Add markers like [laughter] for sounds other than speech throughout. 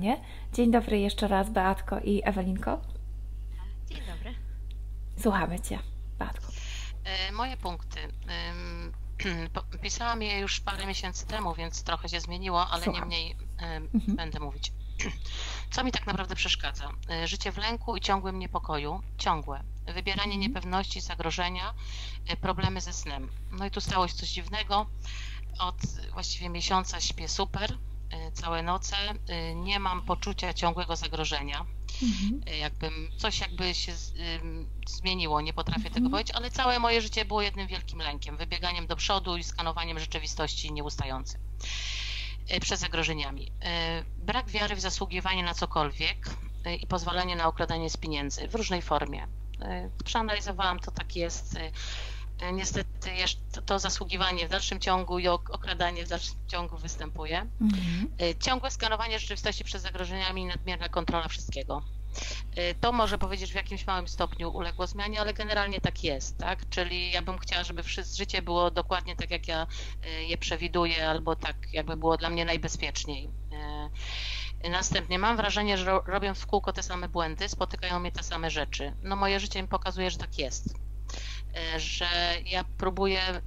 Nie? Dzień dobry jeszcze raz, Beatko i Ewelinko. Dzień dobry. Słuchamy Cię, Beatko. E, moje punkty. [clears throat] Pisałam je już parę miesięcy temu, więc trochę się zmieniło, ale Słucham. niemniej Mhm. będę mówić. [clears throat] Co mi tak naprawdę przeszkadza? E, Życie w lęku i ciągłym niepokoju, ciągłe. Wybieranie Mhm. niepewności, zagrożenia, e, problemy ze snem. No i tu stało się coś dziwnego. Od właściwie miesiąca śpię super, całe noce. e, Nie mam poczucia ciągłego zagrożenia. Mhm. jakbym coś jakby się z, ym, zmieniło, nie potrafię Mhm. tego powiedzieć, ale całe moje życie było jednym wielkim lękiem, wybieganiem do przodu i skanowaniem rzeczywistości nieustającym y, przed zagrożeniami. Brak wiary w zasługiwanie na cokolwiek i pozwalanie na okradanie z pieniędzy w różnej formie. Przeanalizowałam, to tak jest. Y, Niestety jeszcze to, zasługiwanie w dalszym ciągu i ok- okradanie w dalszym ciągu występuje. Mhm. Y, Ciągłe skanowanie rzeczywistości przed zagrożeniami i nadmierna kontrola wszystkiego. Y, To może powiedzieć, że w jakimś małym stopniu uległo zmianie, ale generalnie tak jest, tak? Czyli ja bym chciała, żeby wszystko życie było dokładnie tak, jak ja je przewiduję, albo tak, jakby było dla mnie najbezpieczniej. Następnie mam wrażenie, że ro- robię w kółko te same błędy, spotykają mnie te same rzeczy. No moje życie mi pokazuje, że tak jest. Y, Że ja próbuję, y,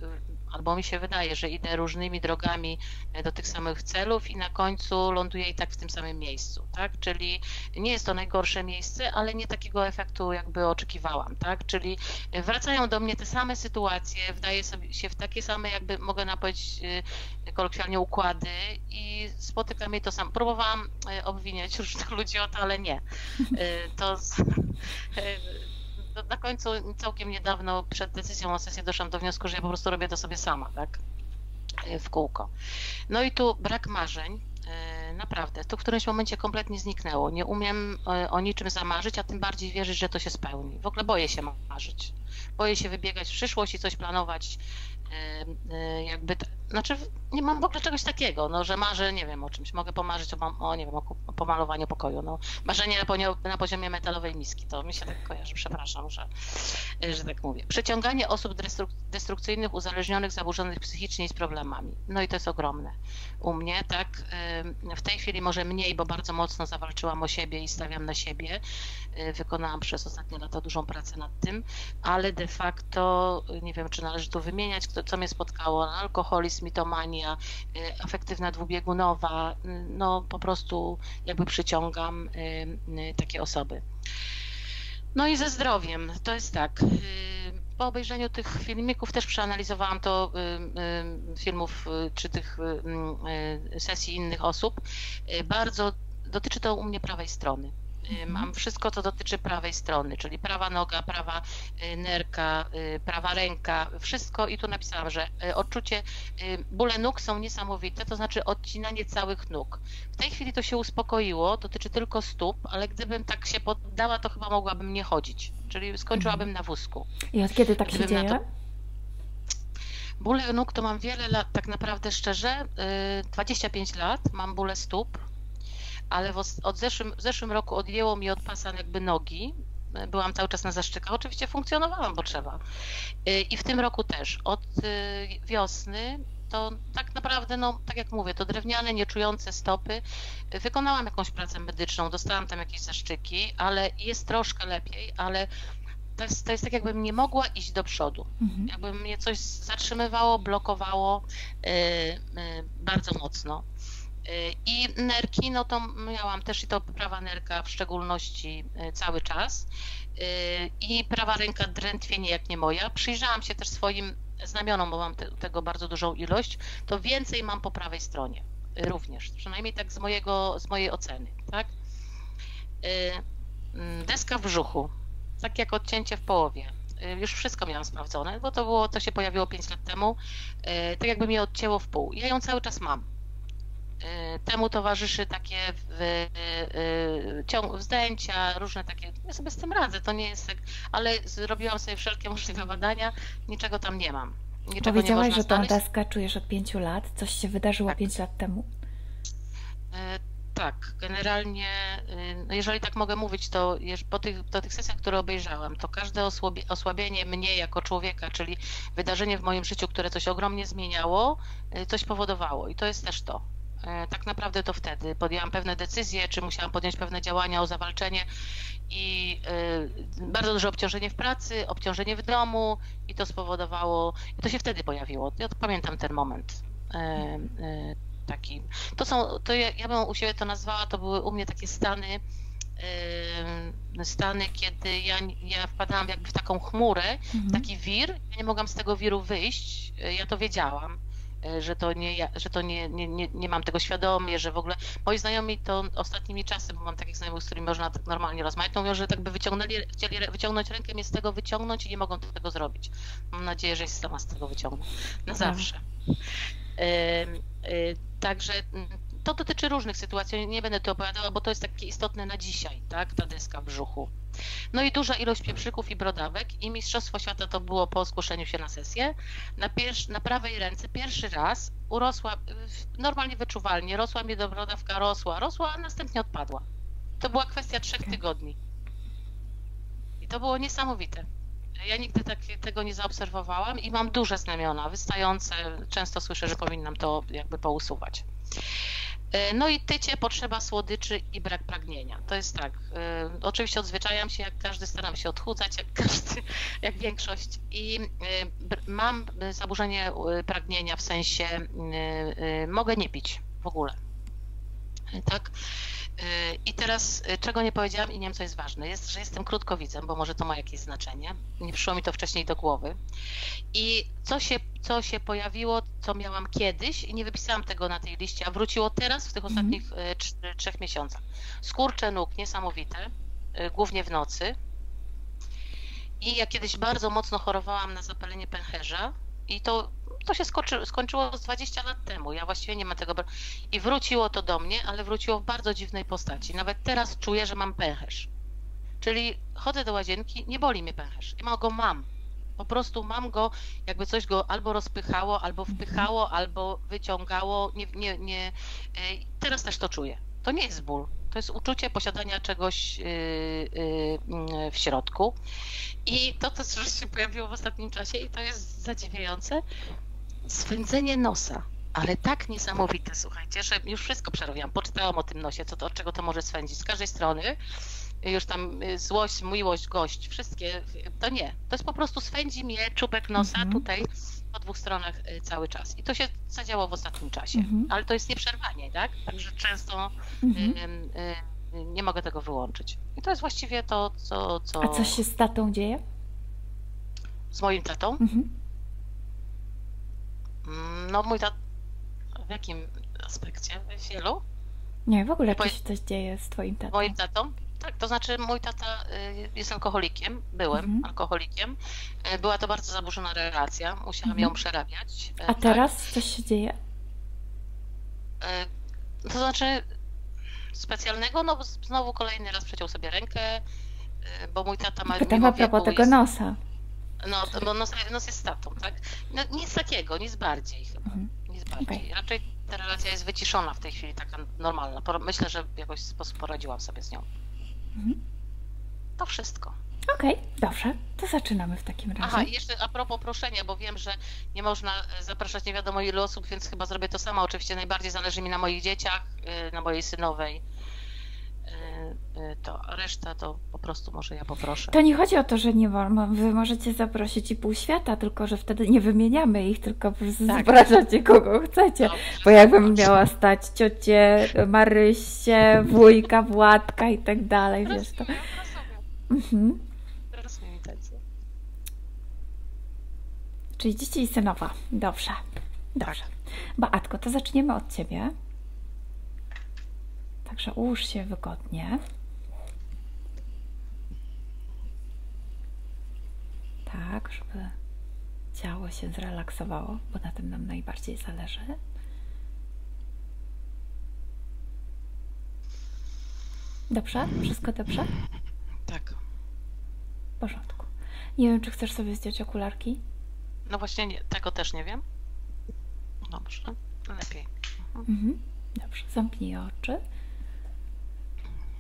albo mi się wydaje, że idę różnymi drogami e, do tych samych celów i na końcu ląduję i tak w tym samym miejscu, tak? Czyli nie jest to najgorsze miejsce, ale nie takiego efektu jakby oczekiwałam, tak? Czyli wracają do mnie te same sytuacje, wdaję sobie się w takie same jakby mogę napowiedzieć e, kolokwialnie układy i spotyka mnie to samo. Próbowałam e, obwiniać [laughs] różnych ludzi o to, ale nie. E, [laughs] e, to na końcu całkiem niedawno przed decyzją o sesji doszłam do wniosku, że ja po prostu robię to sobie sama, tak? E, W kółko. No i tu brak marzeń. e, Naprawdę, to w którymś momencie kompletnie zniknęło. Nie umiem e, o niczym zamarzyć, a tym bardziej wierzyć, że to się spełni. W ogóle boję się marzyć. Boję się wybiegać w przyszłość i coś planować. Jakby, znaczy, nie mam w ogóle czegoś takiego, no, że marzę, nie wiem o czymś. Mogę pomarzyć o, o nie wiem, o, pomalowaniu pokoju. No, marzenie na, poziomie metalowej miski. To mi się tak kojarzy, przepraszam, że, że tak mówię. Przeciąganie osób destruk- destrukcyjnych, uzależnionych, zaburzonych psychicznie i z problemami. No i to jest ogromne u mnie, tak. Ym, W tej chwili może mniej, bo bardzo mocno zawalczyłam o siebie i stawiam na siebie. Y, Wykonałam przez ostatnie lata dużą pracę nad tym, ale de facto y, nie wiem, czy należy tu wymieniać, kto- co mnie spotkało. No, Alkoholizm, mitomania, y, afektywna dwubiegunowa, y, no po prostu jakby przyciągam y, y, takie osoby. No i ze zdrowiem, to jest tak. y, Po obejrzeniu tych filmików też przeanalizowałam to y, y, filmów y, czy tych y, y, sesji innych osób. Y, Bardzo dotyczy to u mnie prawej strony. Y, Mhm. Mam wszystko, co dotyczy prawej strony, czyli prawa noga, prawa y, nerka, y, prawa ręka, wszystko i tu napisałam, że odczucie, bóle nóg są niesamowite, to znaczy odcinanie całych nóg. W tej chwili to się uspokoiło, dotyczy tylko stóp, ale gdybym tak się poddała, to chyba mogłabym nie chodzić, czyli skończyłabym na wózku. I od kiedy tak się Gdybym dzieje? to- Bóle nóg to mam wiele lat, tak naprawdę szczerze, y, 25 lat, mam bóle stóp, ale w, od zeszłym, w zeszłym roku odjęło mi od pasa jakby nogi, y, byłam cały czas na zaszczykach, oczywiście funkcjonowałam, bo trzeba. Y, I w tym roku też, od y, wiosny to tak naprawdę, no tak jak mówię, to drewniane, nieczujące stopy. Wykonałam jakąś pracę medyczną, dostałam tam jakieś zaszczyki, ale jest troszkę lepiej, ale to jest, to jest tak, jakbym nie mogła iść do przodu Mhm. jakby mnie coś zatrzymywało, blokowało y, y, bardzo mocno. I nerki, no to miałam też i to prawa nerka w szczególności y, cały czas. Y, I prawa ręka drętwienie jak nie moja. Przyjrzałam się też swoim znamionom, bo mam te, tego bardzo dużą ilość, to więcej mam po prawej stronie y, również, przynajmniej tak z, mojego, z mojej oceny, tak? Mm, Deska w brzuchu, tak jak odcięcie w połowie. Już wszystko miałam sprawdzone, bo to było, to się pojawiło 5 lat temu. Tak jakby mnie odcięło w pół. Ja ją cały czas mam. Y, Temu towarzyszy takie y, ciąg, wzdęcia, różne takie. Ja sobie z tym radzę, to nie jest tak, ale zrobiłam sobie wszelkie możliwe badania, niczego tam nie mam. Niczego nie Powiedziałaś, można że tą znaleźć. deskę czujesz od pięciu lat. Coś się wydarzyło Tak. pięć lat temu. Tak, generalnie, y, no jeżeli tak mogę mówić, to po tych, po tych sesjach, które obejrzałam, to każde osłabie, osłabienie mnie jako człowieka, czyli wydarzenie w moim życiu, które coś ogromnie zmieniało, y, coś powodowało. I to jest też to. E, tak naprawdę to wtedy podjęłam pewne decyzje, czy musiałam podjąć pewne działania o zawalczenie i e, bardzo duże obciążenie w pracy, obciążenie w domu i to spowodowało, i to się wtedy pojawiło. Ja pamiętam ten moment e, taki. To są, to ja, ja bym u siebie to nazwała, to były u mnie takie stany, stany, kiedy ja, ja wpadałam jakby w taką chmurę, mhm. taki wir, ja nie mogłam z tego wiru wyjść, ja to wiedziałam że to nie, że to nie, nie, nie, nie mam tego świadomie, że w ogóle moi znajomi to ostatnimi czasy, bo mam takich znajomych, z którymi można tak normalnie rozmawiać, to mówią, że tak by wyciągnęli, chcieli wyciągnąć rękę, mnie z tego wyciągnąć i nie mogą tego zrobić. Mam nadzieję, że się sama z tego wyciągnę. Na zawsze. Także mm, to dotyczy różnych sytuacji, nie będę tu opowiadała, bo to jest takie istotne na dzisiaj, tak, ta deska w brzuchu. No i duża ilość pieprzyków i brodawek i Mistrzostwo Świata to było po zgłoszeniu się na sesję. Na, na prawej ręce pierwszy raz urosła, normalnie wyczuwalnie, rosła mi do brodawka, rosła, rosła, a następnie odpadła. To była kwestia trzech tygodni. I to było niesamowite. Ja nigdy tak, tego nie zaobserwowałam i mam duże znamiona wystające. Często słyszę, że powinnam to jakby pousuwać. E, no i tycie, potrzeba słodyczy i brak pragnienia. To jest tak. E, oczywiście odzwyczajam się jak każdy, staram się odchudzać jak [laughs] każdy, jak większość i e, mam zaburzenie pragnienia w sensie mogę nie pić w ogóle. Tak. I teraz, czego nie powiedziałam i nie wiem, co jest ważne, jest, że jestem krótkowidzem, bo może to ma jakieś znaczenie. Nie przyszło mi to wcześniej do głowy. I co się, co się pojawiło, co miałam kiedyś i nie wypisałam tego na tej liście, a wróciło teraz w tych mhm. ostatnich mm. trzech miesiącach. Skurcze nóg niesamowite, e, głównie w nocy. I ja kiedyś bardzo mocno chorowałam na zapalenie pęcherza i to, to się skończy, skończyło z 20 lat temu. Ja właściwie nie mam tego. I wróciło to do mnie, ale wróciło w bardzo dziwnej postaci. Nawet teraz czuję, że mam pęcherz. Czyli chodzę do łazienki, nie boli mnie pęcherz. Ja go mam. Po prostu mam go, jakby coś go albo rozpychało, albo wpychało, albo wyciągało. Nie, nie, nie. E, teraz też to czuję. To nie jest ból. To jest uczucie posiadania czegoś y, y, w środku. I to, co się pojawiło w ostatnim czasie, i to jest zadziwiające, swędzenie nosa. Ale tak niesamowite, słuchajcie, że już wszystko przerobiłam. Poczytałam o tym nosie, co to, od czego to może swędzić. Z każdej strony już tam y, złość, miłość, gość, wszystkie, to nie. To jest po prostu swędzi mnie czubek nosa mhm. tutaj po dwóch stronach y, cały czas. I to się zadziało w ostatnim czasie. Mhm. Ale to jest nieprzerwanie, tak? Także często mhm. y, y, nie mogę tego wyłączyć. I to jest właściwie to, co... co... A co się z tatą dzieje? Z moim tatą? Mhm. Mm, no mój tat... W jakim aspekcie? W wielu? Nie, w ogóle czy się coś dzieje z twoim tatą? Moim tatą? Tak, to znaczy mój tata y, jest alkoholikiem, byłem mhm. alkoholikiem. Y, była to bardzo zaburzona relacja, musiałam mhm. ją przerabiać. Y, A tak. teraz coś się dzieje? To znaczy specjalnego, no znowu kolejny raz przeciął sobie rękę, bo mój tata ma... Pytam a propos tego jest... nosa. No, bo nos, nos jest statą, tak? No, nic takiego, nic bardziej chyba. Mhm. Nic bardziej. Okay. Raczej ta relacja jest wyciszona w tej chwili, taka normalna. Myślę, że w jakiś sposób poradziłam sobie z nią. Mhm. To wszystko. Okej, okay, dobrze. To zaczynamy w takim razie. Aha, jeszcze a propos proszenia, bo wiem, że nie można e, zapraszać nie wiadomo ilu osób, więc chyba zrobię to samo. Oczywiście najbardziej zależy mi na moich dzieciach, e, na mojej synowej Y, to reszta to po prostu może ja poproszę. To nie chodzi o to, że nie wolno. Wy możecie zaprosić i pół świata, tylko że wtedy nie wymieniamy ich, tylko po prostu tak. zapraszacie kogo chcecie. Dobrze, Bo jakbym dobrze. miała stać ciocię, Marysię, wujka, Władka i tak dalej, rozumiem, wiesz to. Mhm. Rozumiem, Czyli dzieci i synowa. Dobrze. Dobrze. Beatko, to zaczniemy od Ciebie. Także ułóż się wygodnie. Tak, żeby ciało się zrelaksowało, bo na tym nam najbardziej zależy. Dobrze? Wszystko dobrze? Tak. W porządku. Nie wiem, czy chcesz sobie zdjąć okularki? No właśnie, nie, tego też nie wiem. Dobrze, lepiej. Mhm. Mhm. Dobrze, zamknij oczy.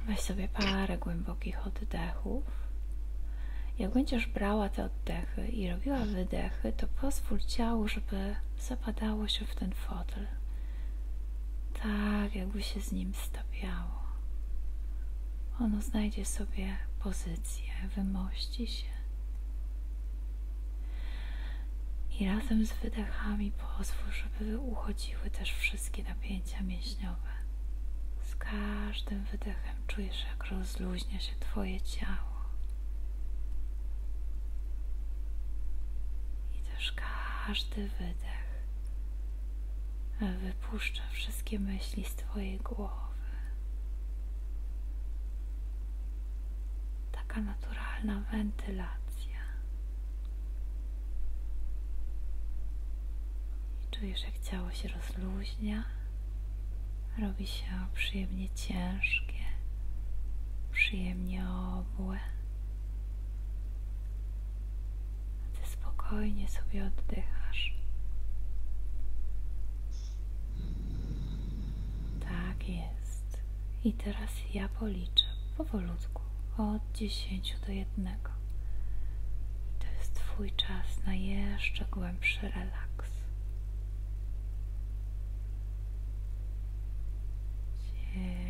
Weź sobie parę głębokich oddechów. Jak będziesz brała te oddechy i robiła wydechy, to pozwól ciału, żeby zapadało się w ten fotel. tak jakby się z nim stawiało. Ono znajdzie sobie pozycję, wymości się. I razem z wydechami pozwól, żeby uchodziły też wszystkie napięcia mięśniowe. Każdym wydechem czujesz, jak rozluźnia się Twoje ciało. I też każdy wydech wypuszcza wszystkie myśli z Twojej głowy. Taka naturalna wentylacja. Czujesz, jak ciało się rozluźnia, robi się przyjemnie ciężkie, przyjemnie obłe. Ty spokojnie sobie oddychasz. Tak jest. I teraz ja policzę powolutku od dziesięciu do jednego. I to jest Twój czas na jeszcze głębszy relaks. Yeah.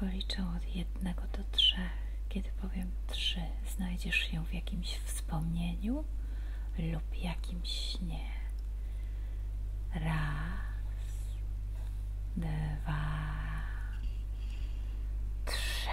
Policzę od jednego do trzech. Kiedy powiem trzy, znajdziesz się w jakimś wspomnieniu lub jakimś śnie. Raz, dwa, trzy.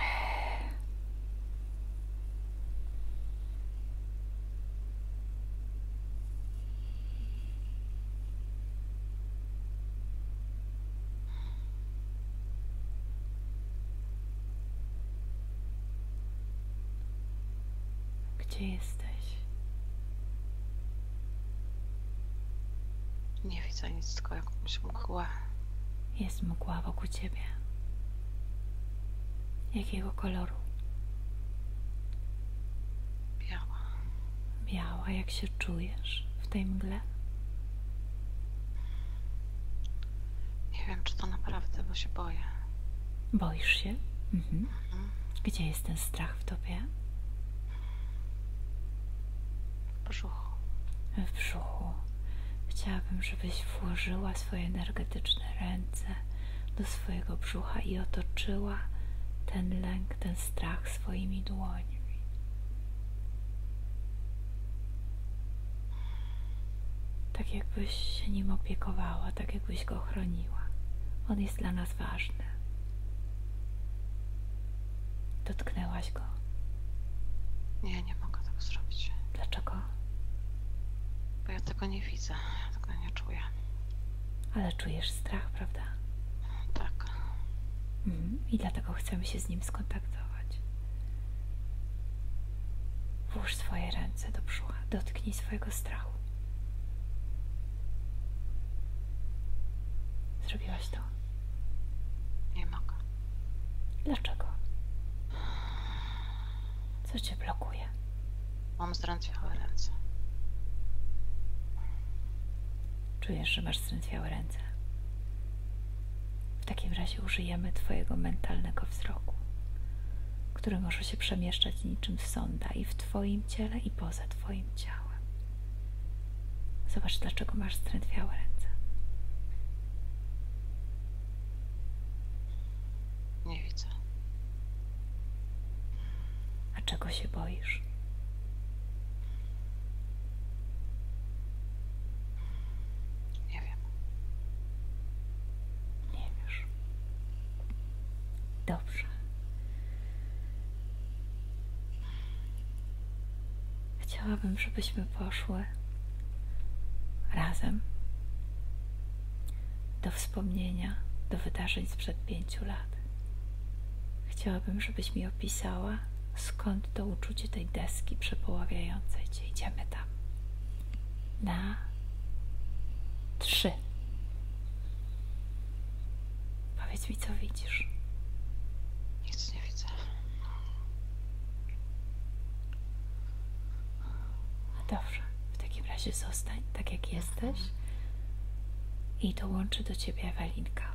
Gdzie jesteś? Nie widzę nic, tylko jakąś mgłę. Jest mgła wokół ciebie. Jakiego koloru? Biała. Biała. Jak się czujesz w tej mgle? Nie wiem, czy to naprawdę, bo się boję. Boisz się? Mhm. Gdzie jest ten strach w tobie? W brzuchu. W brzuchu. Chciałabym, żebyś włożyła swoje energetyczne ręce do swojego brzucha i otoczyła ten lęk, ten strach swoimi dłońmi. Tak jakbyś się nim opiekowała, tak jakbyś go chroniła. On jest dla nas ważny. Dotknęłaś go. Nie, nie mogę tego zrobić, Dlaczego? bo ja tego nie widzę, ja tego nie czuję. Ale czujesz strach, prawda? Tak. Mhm. I dlatego chcemy się z nim skontaktować. Włóż swoje ręce do brzucha, dotknij swojego strachu. Zrobiłaś to. Nie mogę. Dlaczego? Co cię blokuje? Mam zdrętwiałe ręce. Czujesz, że masz strętwiałe ręce. W takim razie użyjemy Twojego mentalnego wzroku, który może się przemieszczać niczym sonda i w Twoim ciele, i poza Twoim ciałem. Zobacz, dlaczego masz strętwiałe ręce. Nie widzę. A czego się boisz? Nie wiem. Nie wiesz. Dobrze. Chciałabym, żebyśmy poszły razem do wspomnienia, do wydarzeń sprzed pięciu lat. Chciałabym, żebyś mi opisała, skąd to uczucie tej deski przepoławiającej cię. Idziemy tam. Na trzy. Powiedz mi, co widzisz. Nic nie widzę. No dobrze, w takim razie zostań tak, jak jesteś i dołączy do ciebie Ewelinka.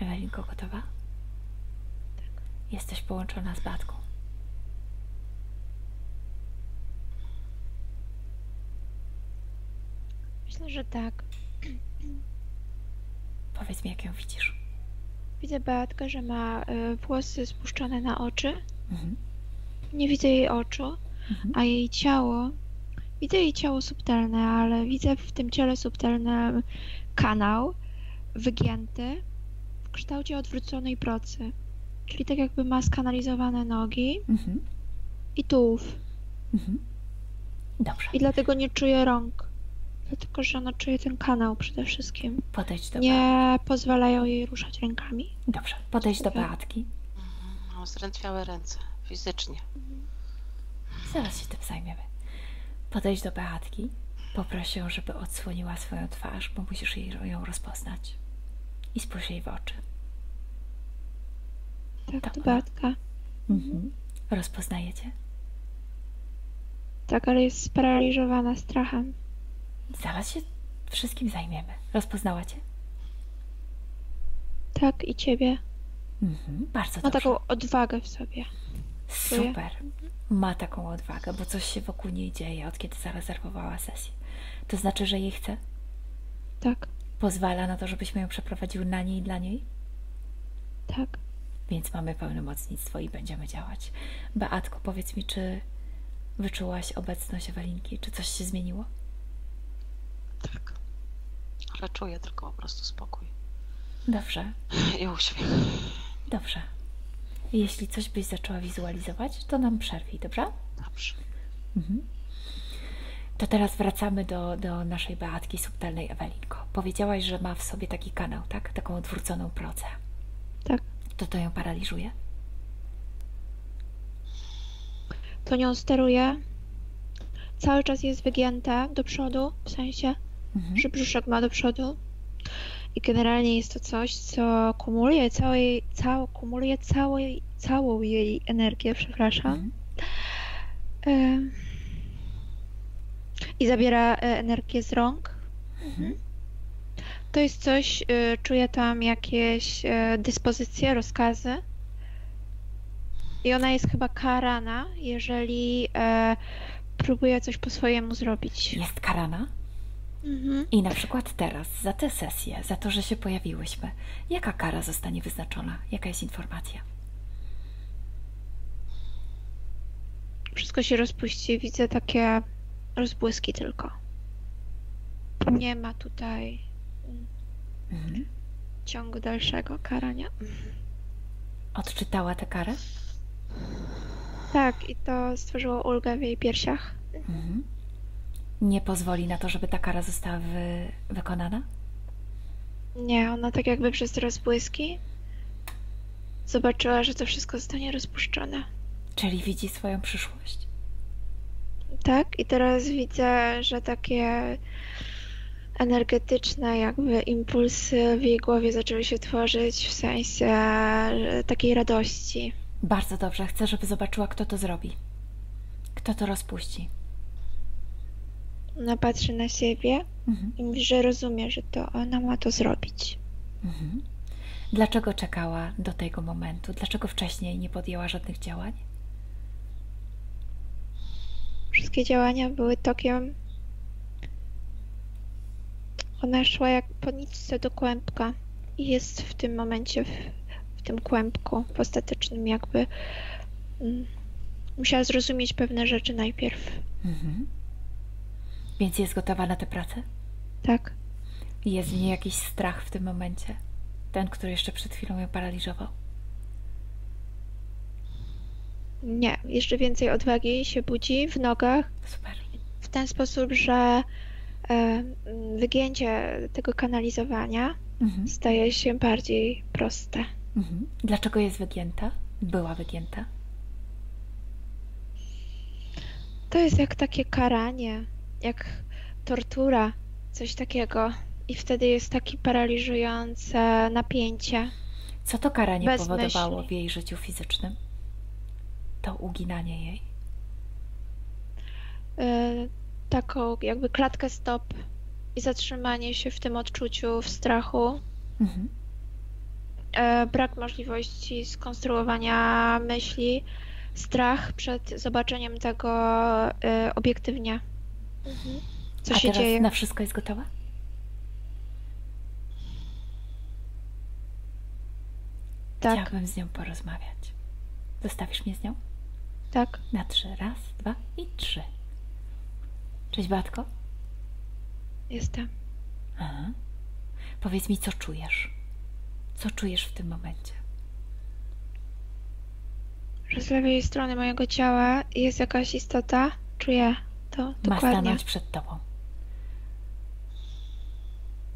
Ewelinko, gotowa? Tak. Jesteś połączona z Batką. Myślę, że tak. Powiedz mi, jak ją widzisz. Widzę Beatkę, że ma y, włosy spuszczone na oczy. Mhm. Nie widzę jej oczu, Mhm. a jej ciało. Widzę jej ciało subtelne, ale widzę w tym ciele subtelnym kanał wygięty w kształcie odwróconej procy. Czyli tak jakby ma skanalizowane nogi Mhm. i tułów. Mhm. Dobrze. I dlatego nie czuje rąk. Dlatego, że ona czuje ten kanał przede wszystkim. Podejdź do Beatki. Nie pozwalają jej ruszać rękami. Dobrze, podejdź do. Beatki. Mhm. Mam zdrętwiałe ręce. Fizycznie. Zaraz się tym zajmiemy. Podejdź do Beatki. Poproś ją, żeby odsłoniła swoją twarz, bo musisz jej, ją rozpoznać. I spójrz jej w oczy. Tak, to Dobra. Beatka. Mhm. Rozpoznajecie? Tak, ale jest sparaliżowana strachem. Zaraz się wszystkim zajmiemy. Rozpoznała cię? Tak, i ciebie. Mhm. Bardzo Ma dobrze. taką odwagę w sobie. Super. Ma taką odwagę, bo coś się wokół niej dzieje, od kiedy zarezerwowała sesję. To znaczy, że jej chce? Tak, Pozwala na to, żebyśmy ją przeprowadziły na niej i dla niej? Tak. Więc mamy pełnomocnictwo i będziemy działać. Beatko, powiedz mi, czy wyczułaś obecność Ewelinki? Czy coś się zmieniło? Tak. Ale czuję tylko po prostu spokój. Dobrze. [laughs] I uśmiech. Dobrze. Jeśli coś byś zaczęła wizualizować, to nam przerwij, dobrze? Dobrze. Mhm. To teraz wracamy do, do naszej Beatki subtelnej Ewelinko. Powiedziałaś, że ma w sobie taki kanał, tak? Taką odwróconą procę. Tak. To to ją paraliżuje? To nią steruje. Cały czas jest wygięte do przodu, w sensie, Mhm. że brzuszek ma do przodu. I generalnie jest to coś, co kumuluje, całej, cał, kumuluje całej, całą jej energię, przepraszam. Mhm. I zabiera e, energię z rąk. Mhm. To jest coś, y, czuję tam jakieś e, dyspozycje, rozkazy. I ona jest chyba karana, jeżeli e, próbuje coś po swojemu zrobić. Jest karana? Mhm. I na przykład teraz, za tę sesję, za to, że się pojawiłyśmy, jaka kara zostanie wyznaczona? Jaka jest informacja? Wszystko się rozpuści, widzę takie rozbłyski tylko. Nie ma tutaj Mhm. ciągu dalszego karania. Odczytała tę karę? Tak, i to stworzyło ulgę w jej piersiach. Mhm. Nie pozwoli na to, żeby ta kara została wy... wykonana? Nie, ona tak jakby przez te rozbłyski zobaczyła, że to wszystko zostanie rozpuszczone. Czyli widzi swoją przyszłość. Tak, i teraz widzę, że takie energetyczne jakby impulsy w jej głowie zaczęły się tworzyć w sensie takiej radości. Bardzo dobrze. Chcę, żeby zobaczyła, kto to zrobi. Kto to rozpuści. Ona patrzy na siebie Mhm. i mówi, że rozumie, że to ona ma to zrobić. Mhm. Dlaczego czekała do tego momentu? Dlaczego wcześniej nie podjęła żadnych działań? Wszystkie działania były tokiem. Ona szła jak po nitce do kłębka i jest w tym momencie w, w tym kłębku, w ostatecznym jakby. mm, Musiała zrozumieć pewne rzeczy najpierw. Mhm. Więc jest gotowa na tę pracę? Tak, Jest w niej jakiś strach w tym momencie? Ten, który jeszcze przed chwilą ją paraliżował? nie. Jeszcze więcej odwagi się budzi w nogach Super. w ten sposób, że e, wygięcie tego kanalizowania Mhm. staje się bardziej proste. Mhm. Dlaczego jest wygięta? Była wygięta? To jest jak takie karanie, jak tortura, coś takiego. I wtedy jest takie paraliżujące napięcie. Co to karanie Bez powodowało w jej życiu fizycznym? To uginanie jej. Y, taką jakby klatkę stop i zatrzymanie się w tym odczuciu, w strachu. Mhm. E, brak możliwości skonstruowania myśli, strach przed zobaczeniem tego e, obiektywnie. Mhm. Co A się teraz dzieje? na wszystko jest gotowa? Tak, Chciałabym z nią porozmawiać. Zostawisz mnie z nią? tak. Na trzy. Raz, dwa i trzy. Cześć, Batko. Jestem. Aha. Powiedz mi, co czujesz? Co czujesz w tym momencie? że z lewej strony mojego ciała jest jakaś istota. Czuję to Ma dokładnie. stanąć przed tobą.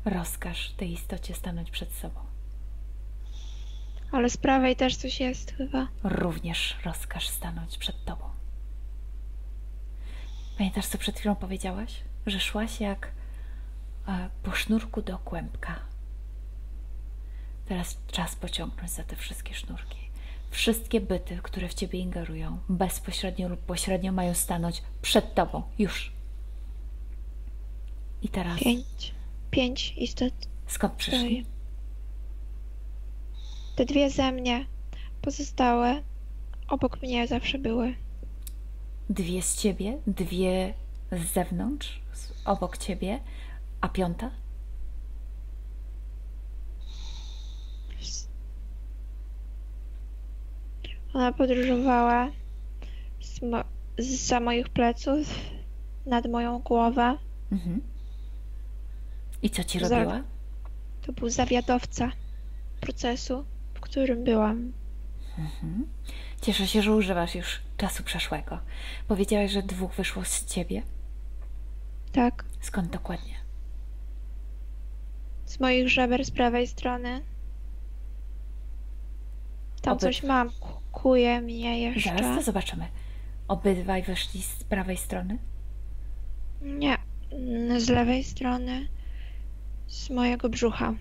Rozkaż tej istocie stanąć przed sobą. Ale z prawej też coś jest chyba. Również rozkaż stanąć przed tobą. Pamiętasz, co przed chwilą powiedziałaś? Że szłaś jak e, po sznurku do kłębka. Teraz czas pociągnąć za te wszystkie sznurki. Wszystkie byty, które w ciebie ingerują, bezpośrednio lub pośrednio mają stanąć przed tobą. Już. I teraz Pięć. Pięć istot skąd przyszli? Te dwie ze mnie. Pozostałe obok mnie zawsze były. Dwie z ciebie, dwie z zewnątrz, obok ciebie, a piąta? Ona podróżowała z mo- za moich pleców, nad moją głowę. Mhm. I co ci Za- robiła? To był zawiadowca procesu, w którym byłam. Mhm. Cieszę się, że używasz już czasu przeszłego. Powiedziałaś, że dwóch wyszło z ciebie. Tak, Skąd dokładnie? z moich żeber z prawej strony. Tam Oby- coś mam, ku- kuje mnie jeszcze. Zaraz to zobaczymy. Obydwaj wyszli z prawej strony? Nie, z lewej strony, z mojego brzucha.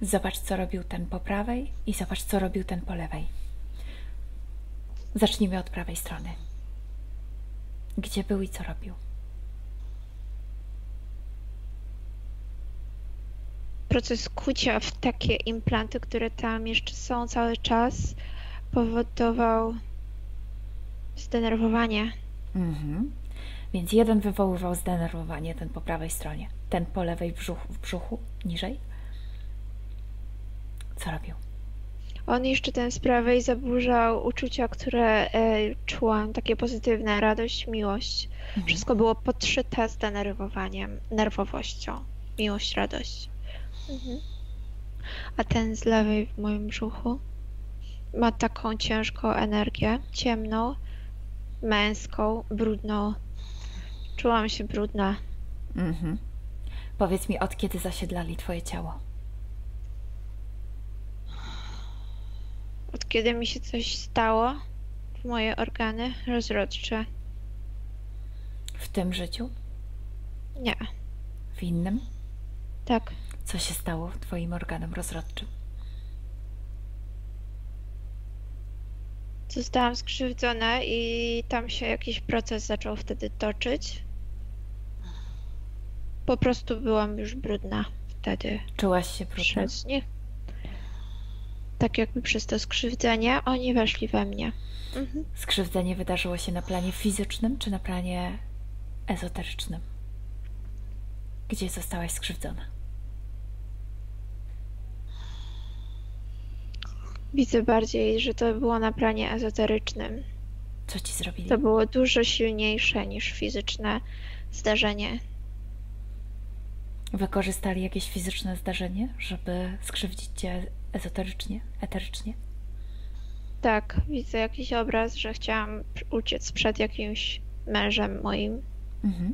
Zobacz, co robił ten po prawej i zobacz, co robił ten po lewej. Zacznijmy od prawej strony. Gdzie był i co robił? Proces kucia w takie implanty, które tam jeszcze są cały czas, powodował zdenerwowanie. Mhm. Więc jeden wywoływał zdenerwowanie, ten po prawej stronie, ten po lewej brzuchu, w brzuchu, niżej. Co robił? On jeszcze ten z prawej zaburzał uczucia, które e, czułam, takie pozytywne, radość, miłość. Mhm. Wszystko było podszyte zdenerwowaniem, nerwowością. Miłość, radość. Mhm. A ten z lewej w moim brzuchu ma taką ciężką energię, ciemną, męską, brudną. Czułam się brudna. Mhm. Powiedz mi, od kiedy zasiedlali twoje ciało? Od kiedy mi się coś stało w moje organy rozrodcze. W tym życiu? Nie, W innym? tak. Co się stało twoim organem rozrodczym? Zostałam skrzywdzona i tam się jakiś proces zaczął wtedy toczyć. Po prostu byłam już brudna wtedy Czułaś się brudna? przez nich. Tak jakby przez to skrzywdzenie oni weszli we mnie. Mhm. Skrzywdzenie wydarzyło się na planie fizycznym czy na planie ezoterycznym? Gdzie zostałaś skrzywdzona? Widzę bardziej, że to było na planie ezoterycznym. Co ci zrobili? To było dużo silniejsze niż fizyczne zdarzenie. Wykorzystali jakieś fizyczne zdarzenie, żeby skrzywdzić cię ezoterycznie, eterycznie? Tak, widzę jakiś obraz, że chciałam uciec przed jakimś mężem moim. Mhm.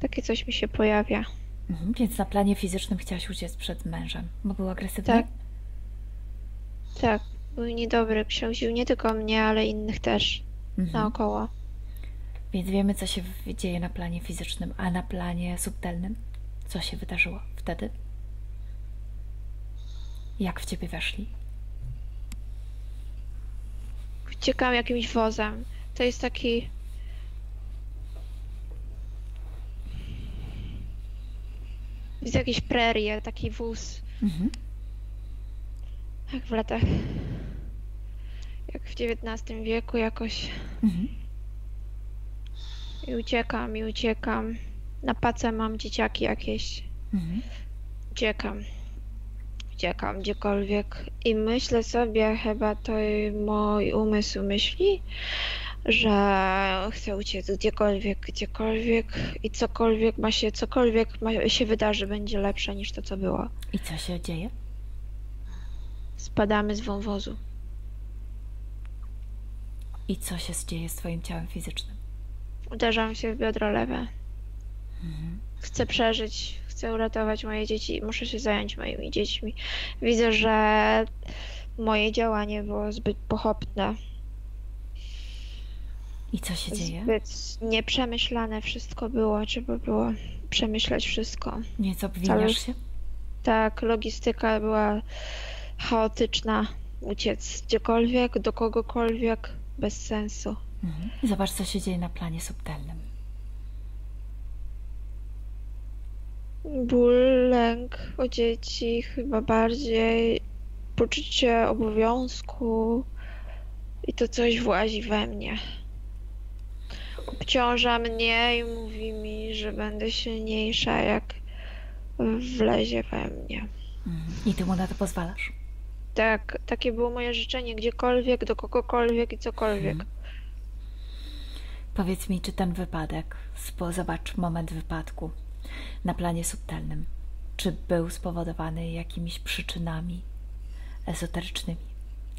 Takie coś mi się pojawia. Mhm. Więc na planie fizycznym chciałaś uciec przed mężem, bo był agresywny? Tak. Tak, był niedobry, krzywdził nie tylko mnie, ale innych też Mhm. naokoło. Więc wiemy, co się dzieje na planie fizycznym, a na planie subtelnym? Co się wydarzyło wtedy? Jak w ciebie weszli? Uciekam jakimś wozem. To jest taki. Widzę jakieś prerie, taki wóz, Mhm. Jak w latach. Jak w XIX wieku jakoś. Mhm. I uciekam, i uciekam. Na pace mam dzieciaki jakieś. Mhm. Uciekam. Uciekam gdziekolwiek. I myślę sobie, chyba to mój umysł myśli, że chcę uciec gdziekolwiek, gdziekolwiek i cokolwiek ma się, cokolwiek ma się wydarzy, będzie lepsze niż to, co było. I co się dzieje? Spadamy z wąwozu. I co się dzieje z twoim ciałem fizycznym? Uderzam się w biodro lewe. Mhm. Chcę przeżyć, chcę uratować moje dzieci, muszę się zająć moimi dziećmi. Widzę, że moje działanie było zbyt pochopne, I co się dzieje? zbyt nieprzemyślane wszystko było, trzeba było przemyśleć wszystko. Nieco obwiniasz się? Tak, logistyka była chaotyczna. Uciec gdziekolwiek, do kogokolwiek, bez sensu. Mhm. Zobacz, co się dzieje na planie subtelnym. Ból, lęk o dzieci, chyba bardziej poczucie obowiązku i to coś włazi we mnie. Obciąża mnie i mówi mi, że będę silniejsza, jak wlezie we mnie. Mhm. I ty mu na to pozwalasz? Tak, takie było moje życzenie gdziekolwiek, do kogokolwiek i cokolwiek. Mhm. Powiedz mi, czy ten wypadek, spo- zobacz moment wypadku na planie subtelnym, czy był spowodowany jakimiś przyczynami ezoterycznymi?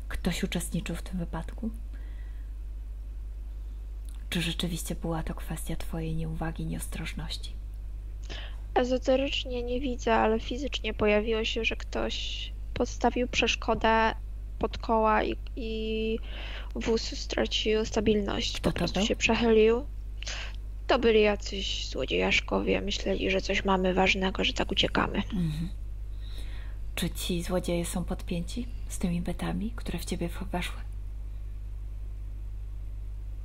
Ktoś uczestniczył w tym wypadku? Czy rzeczywiście była to kwestia Twojej nieuwagi, nieostrożności? Ezoterycznie nie widzę, ale fizycznie pojawiło się, że ktoś podstawił przeszkodę pod koła i, i wóz stracił stabilność. Kto po prostu był? się przechylił. To byli jacyś złodziejaszkowie. Myśleli, że coś mamy ważnego, że tak uciekamy. Mhm. Czy ci złodzieje są podpięci z tymi bytami, które w Ciebie weszły?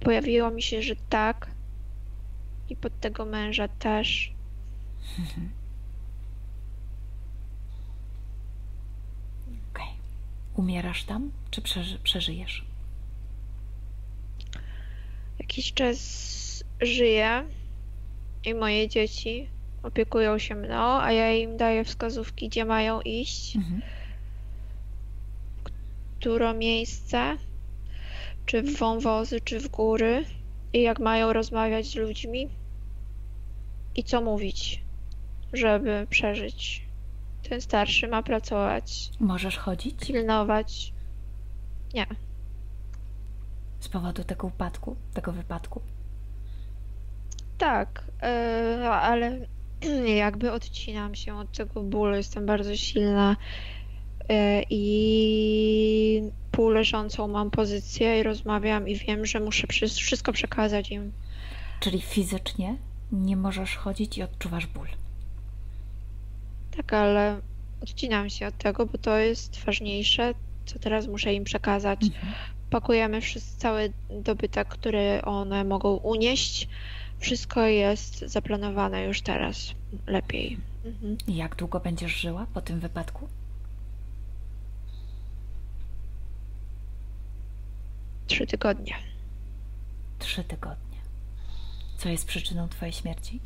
Pojawiło mi się, że tak. I pod tego męża też. Okej. Umierasz tam, czy przeży- przeżyjesz? Jakiś czas żyję i moje dzieci opiekują się mną, a ja im daję wskazówki, gdzie mają iść, Mhm. które miejsce, czy w wąwozy, czy w góry i jak mają rozmawiać z ludźmi i co mówić, żeby przeżyć. Ten starszy ma pracować, Możesz chodzić pilnować. Nie, z powodu tego upadku, tego wypadku? tak, yy, ale [clears throat] jakby odcinam się od tego bólu, jestem bardzo silna yy, i półleżącą mam pozycję i rozmawiam i wiem, że muszę wszystko przekazać im. Czyli fizycznie nie możesz chodzić i odczuwasz ból. Tak, ale odcinam się od tego, bo to jest ważniejsze, co teraz muszę im przekazać. Mhm. Pakujemy wszyscy, cały dobytek, który one mogą unieść. Wszystko jest zaplanowane już teraz lepiej. Mhm. I jak długo będziesz żyła po tym wypadku? Trzy tygodnie. Trzy tygodnie. Co jest przyczyną Twojej śmierci?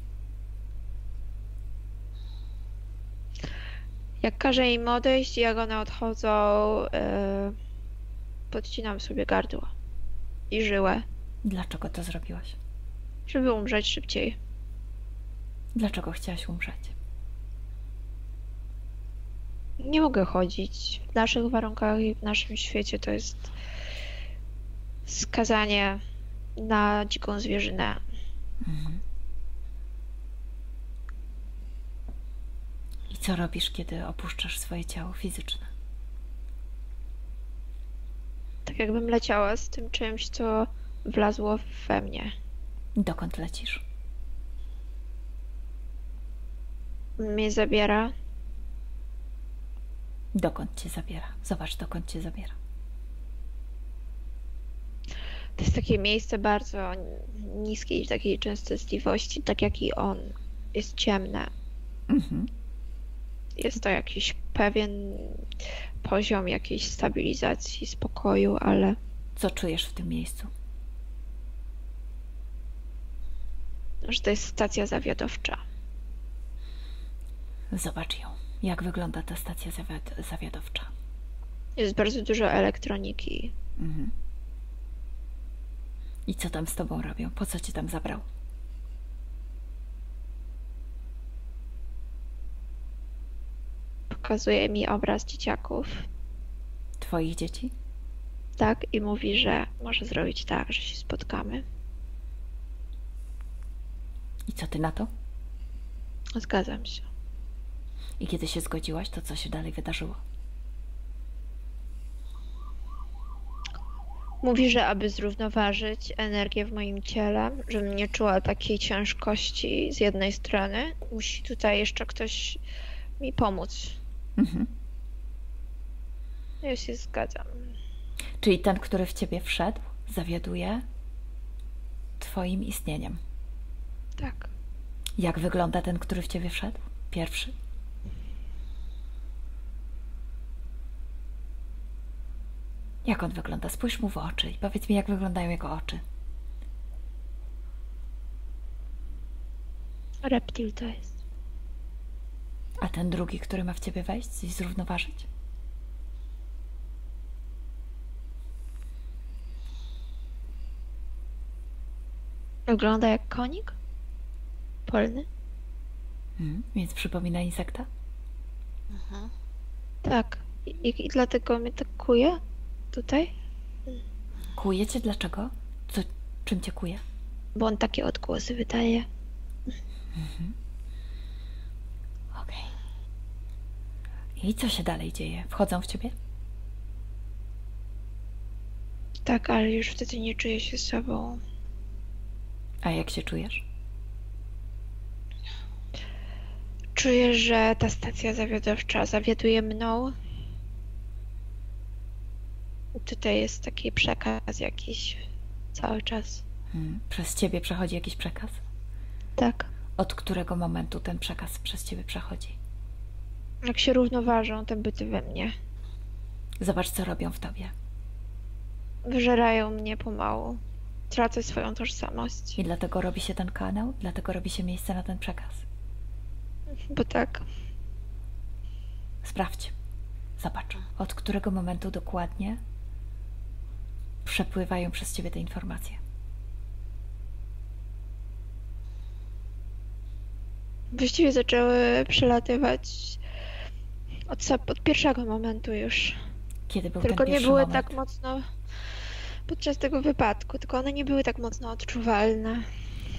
Jak każę im odejść, jak one odchodzą, yy, podcinam sobie gardło i żyłę, Dlaczego to zrobiłaś? żeby umrzeć szybciej. Dlaczego chciałaś umrzeć? Nie mogę chodzić. W naszych warunkach i w naszym świecie to jest skazanie na dziką zwierzynę. Mhm. Co robisz, kiedy opuszczasz swoje ciało fizyczne? Tak jakbym leciała z tym czymś, co wlazło we mnie. Dokąd lecisz? Mnie zabiera. Dokąd cię zabiera? Zobacz, dokąd cię zabiera. To jest takie miejsce bardzo niskiej takiej częstotliwości, tak jak i on. Jest ciemne. Mhm. Jest to jakiś pewien poziom jakiejś stabilizacji, spokoju, ale Co czujesz w tym miejscu? że to jest stacja zawiadowcza. Zobacz ją. Jak wygląda ta stacja zawiad- zawiadowcza? Jest bardzo dużo elektroniki. Mhm. I co tam z tobą robią? Po co cię tam zabrał? Pokazuje mi obraz dzieciaków, Twoich dzieci? tak, i mówi, że może zrobić tak, że się spotkamy. I co ty na to? Zgadzam się. I kiedy się zgodziłaś, to co się dalej wydarzyło? Mówi, że aby zrównoważyć energię w moim ciele, żebym nie czuła takiej ciężkości z jednej strony, musi tutaj jeszcze ktoś mi pomóc. Mhm. Ja się zgadzam. Czyli ten, który w ciebie wszedł, zawiaduje twoim istnieniem. Tak. Jak wygląda ten, który w ciebie wszedł? Pierwszy? Jak on wygląda? Spójrz mu w oczy i powiedz mi, jak wyglądają jego oczy. Reptil to jest a ten drugi, który ma w ciebie wejść i zrównoważyć? Wygląda jak konik polny. Hmm, więc przypomina insekta? Aha. Tak. I, I, dlatego mnie tak kuje tutaj. Kuje cię dlaczego? Co, czym cię kuje? Bo on takie odgłosy wydaje. Mhm. I co się dalej dzieje? Wchodzą w ciebie? Tak, ale już wtedy nie czuję się sobą. A jak się czujesz? Czuję, że ta stacja zawiadowcza zawiaduje mną. Tutaj jest taki przekaz jakiś cały czas. Hmm. Przez ciebie przechodzi jakiś przekaz? Tak. Od którego momentu ten przekaz przez ciebie przechodzi? Jak się równoważą te byty we mnie. Zobacz, co robią w tobie. Wyżerają mnie pomału. Tracę swoją tożsamość. I dlatego robi się ten kanał? Dlatego robi się miejsce na ten przekaz? Bo tak, Sprawdź. Zobacz, od którego momentu dokładnie przepływają przez ciebie te informacje. właściwie zaczęły przelatywać od, od pierwszego momentu już. Kiedy był Tylko ten nie były moment? tak mocno podczas tego wypadku, tylko one nie były tak mocno odczuwalne.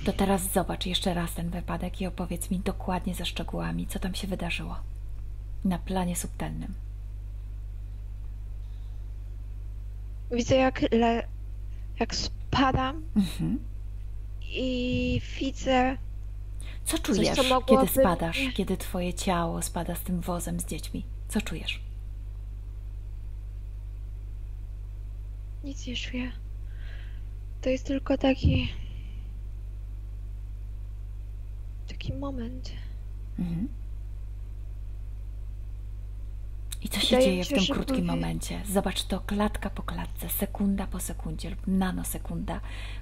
To teraz zobacz jeszcze raz ten wypadek i opowiedz mi dokładnie ze szczegółami, co tam się wydarzyło. Na planie subtelnym. Widzę jak le... jak spadam Mhm. i widzę Co czujesz, co mogłoby kiedy spadasz, mnie- kiedy twoje ciało spada z tym wozem z dziećmi? Co czujesz? nic nie czuję. To jest tylko taki taki moment. Mhm. I co się Wydaje dzieje w się, tym że krótkim powie- momencie? Zobacz to klatka po klatce, sekunda po sekundzie lub nanosekunda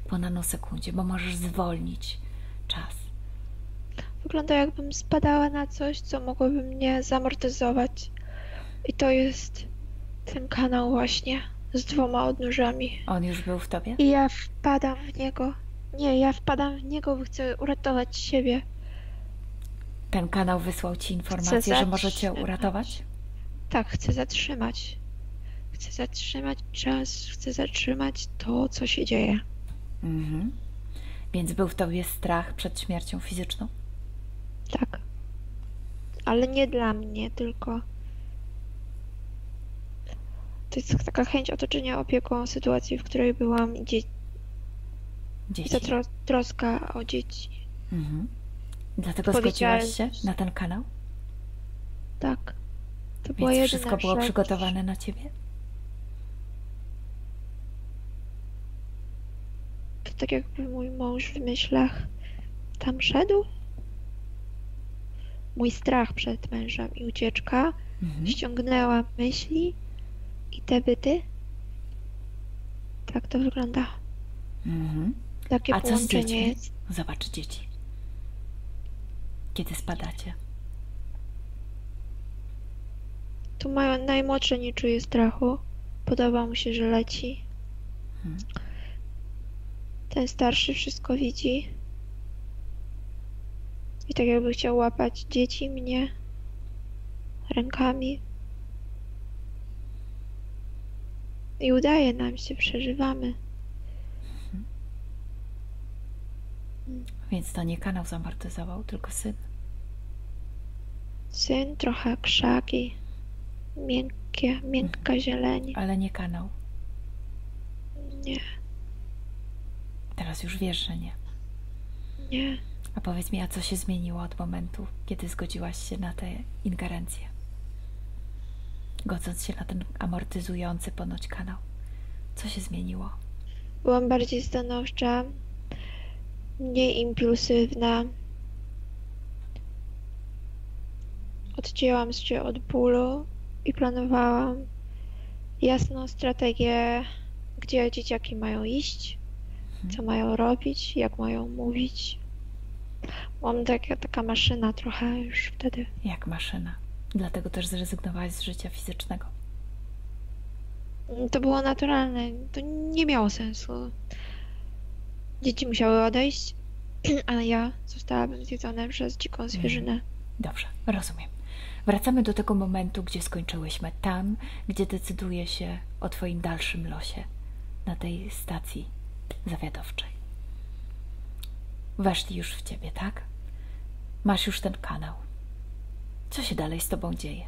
po nanosekundzie, bo możesz zwolnić czas. Wygląda jakbym spadała na coś, co mogłoby mnie zamortyzować. I to jest ten kanał właśnie z dwoma odnóżami. On już był w tobie? I ja wpadam w niego. Nie, ja wpadam w niego, bo chcę uratować siebie. Ten kanał wysłał ci informację, że może cię zatrzymać. uratować? Tak, chcę zatrzymać. Chcę zatrzymać czas, chcę zatrzymać to, co się dzieje. Mhm. Więc był w tobie strach przed śmiercią fizyczną? Tak. Ale nie dla mnie, tylko. To jest taka chęć otoczenia opieką sytuacji, w której byłam i, dzie- i Dzieci. ta tro- troska o dzieci. Mhm. Dlatego zgodziłaś się na ten kanał? Tak. To była Więc wszystko było rzecz. przygotowane na ciebie? To tak jakby mój mąż w myślach tam szedł. Mój strach przed mężem i ucieczka Mhm. ściągnęła myśli i te byty. Tak to wygląda. Mhm. Takie A co z dziećmi? jest. Zobacz dzieci. Kiedy spadacie? Tu mają najmłodsze nie czuje strachu. Podoba mu się, że leci. Mhm. Ten starszy wszystko widzi. I tak jakby chciał łapać dzieci, mnie rękami. I udaje nam się, przeżywamy. Więc to nie kanał zamortyzował, tylko syn. Syn, trochę krzaki, miękkie, miękka zieleń. Ale nie kanał. Nie, Teraz już wiesz, że nie. nie. A powiedz mi, a co się zmieniło od momentu, kiedy zgodziłaś się na tę ingerencję? Godząc się na ten amortyzujący ponoć kanał. Co się zmieniło? Byłam bardziej stanowcza, mniej impulsywna. Odcięłam się od bólu i planowałam jasną strategię, gdzie dzieciaki mają iść, co mają robić, jak mają mówić. Byłam taka, taka maszyna trochę już wtedy. Jak maszyna. Dlatego też zrezygnowałaś z życia fizycznego. To było naturalne, to nie miało sensu. Dzieci musiały odejść, [clears throat] a ja zostałabym zjedzona przez dziką zwierzynę. Dobrze, rozumiem. Wracamy do tego momentu, gdzie skończyłyśmy. Tam, gdzie decyduje się o Twoim dalszym losie. Na tej stacji zawiadowczej. Weszli już w Ciebie, tak? Masz już ten kanał. Co się dalej z Tobą dzieje?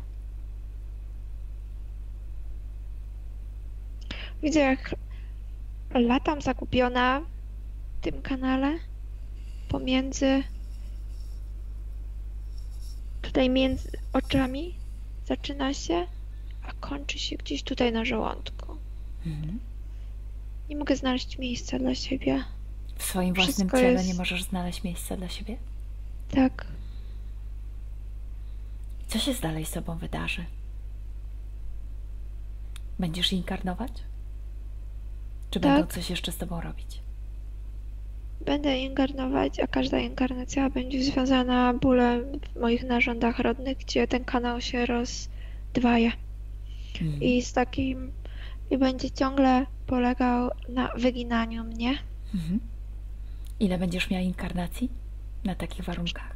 Widzę, jak latam zakupiona w tym kanale pomiędzy tutaj między oczami zaczyna się, a kończy się gdzieś tutaj na żołądku. Mhm. Nie mogę znaleźć miejsca dla siebie. W swoim własnym ciele jest- nie możesz znaleźć miejsca dla siebie? Tak. Co się dalej z Tobą wydarzy? Będziesz inkarnować? Czy Tak. będą coś jeszcze z Tobą robić? Będę inkarnować, a każda inkarnacja będzie związana bólem w moich narządach rodnych, gdzie ten kanał się rozdwaja. Mhm. I z takim. I będzie ciągle polegał na wyginaniu mnie. Mhm. Ile będziesz miała inkarnacji na takich warunkach?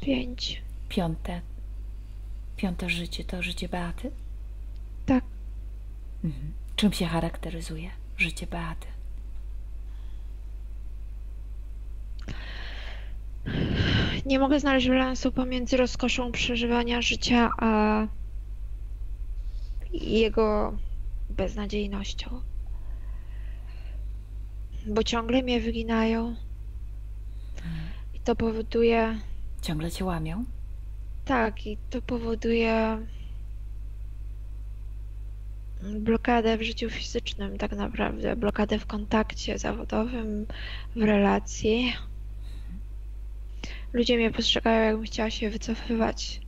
Pięć. Piąte. Piąte życie to życie Beaty? Tak. Mhm. Czym się charakteryzuje życie Beaty? Nie mogę znaleźć balansu pomiędzy rozkoszą przeżywania życia a jego beznadziejnością. Bo ciągle mnie wyginają. I to powoduje. Ciągle cię łamią? Tak, i to powoduje blokadę w życiu fizycznym, tak naprawdę. Blokadę w kontakcie zawodowym, w relacji. Ludzie mnie postrzegają, jakbym chciała się wycofywać,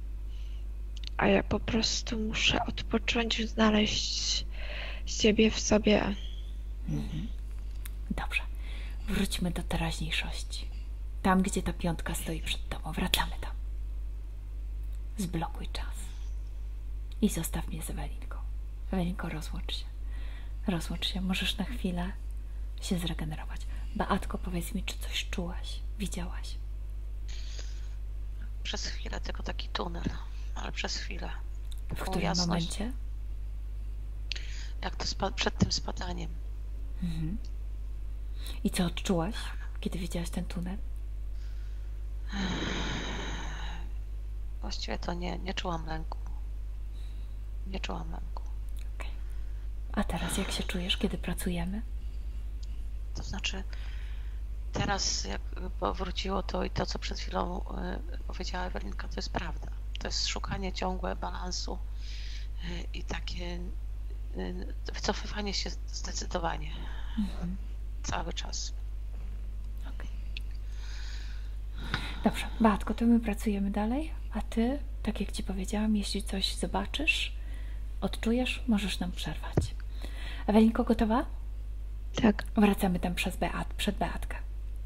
a ja po prostu muszę odpocząć, znaleźć siebie w sobie. Mhm. Dobrze. Wróćmy do teraźniejszości. Tam, gdzie ta piątka stoi przed tobą. Wracamy tam. Zblokuj czas. I zostaw mnie z Ewelinką. Ewelinko, rozłącz się. Rozłącz się. Możesz na chwilę się zregenerować. Beatko, powiedz mi, czy coś czułaś? Widziałaś? Przez chwilę tylko taki tunel, ale przez chwilę. W którym jasność. momencie? Jak to przed tym spadaniem. Mhm. I co odczułaś, kiedy widziałaś ten tunel? Właściwie to nie, nie czułam lęku. Nie czułam lęku. Okej. A teraz jak się czujesz, kiedy pracujemy? To znaczy, teraz jak powróciło to i to, co przed chwilą y, powiedziała Ewelinka, to jest prawda. To jest szukanie ciągłe balansu y, i takie y, wycofywanie się zdecydowanie Mhm. Cały czas. Okej. Dobrze, Batko, to my pracujemy dalej, a ty, tak jak ci powiedziałam, jeśli coś zobaczysz, odczujesz, możesz nam przerwać. Ewelinko, gotowa? Tak. Wracamy tam przez Beat, przed Beatkę.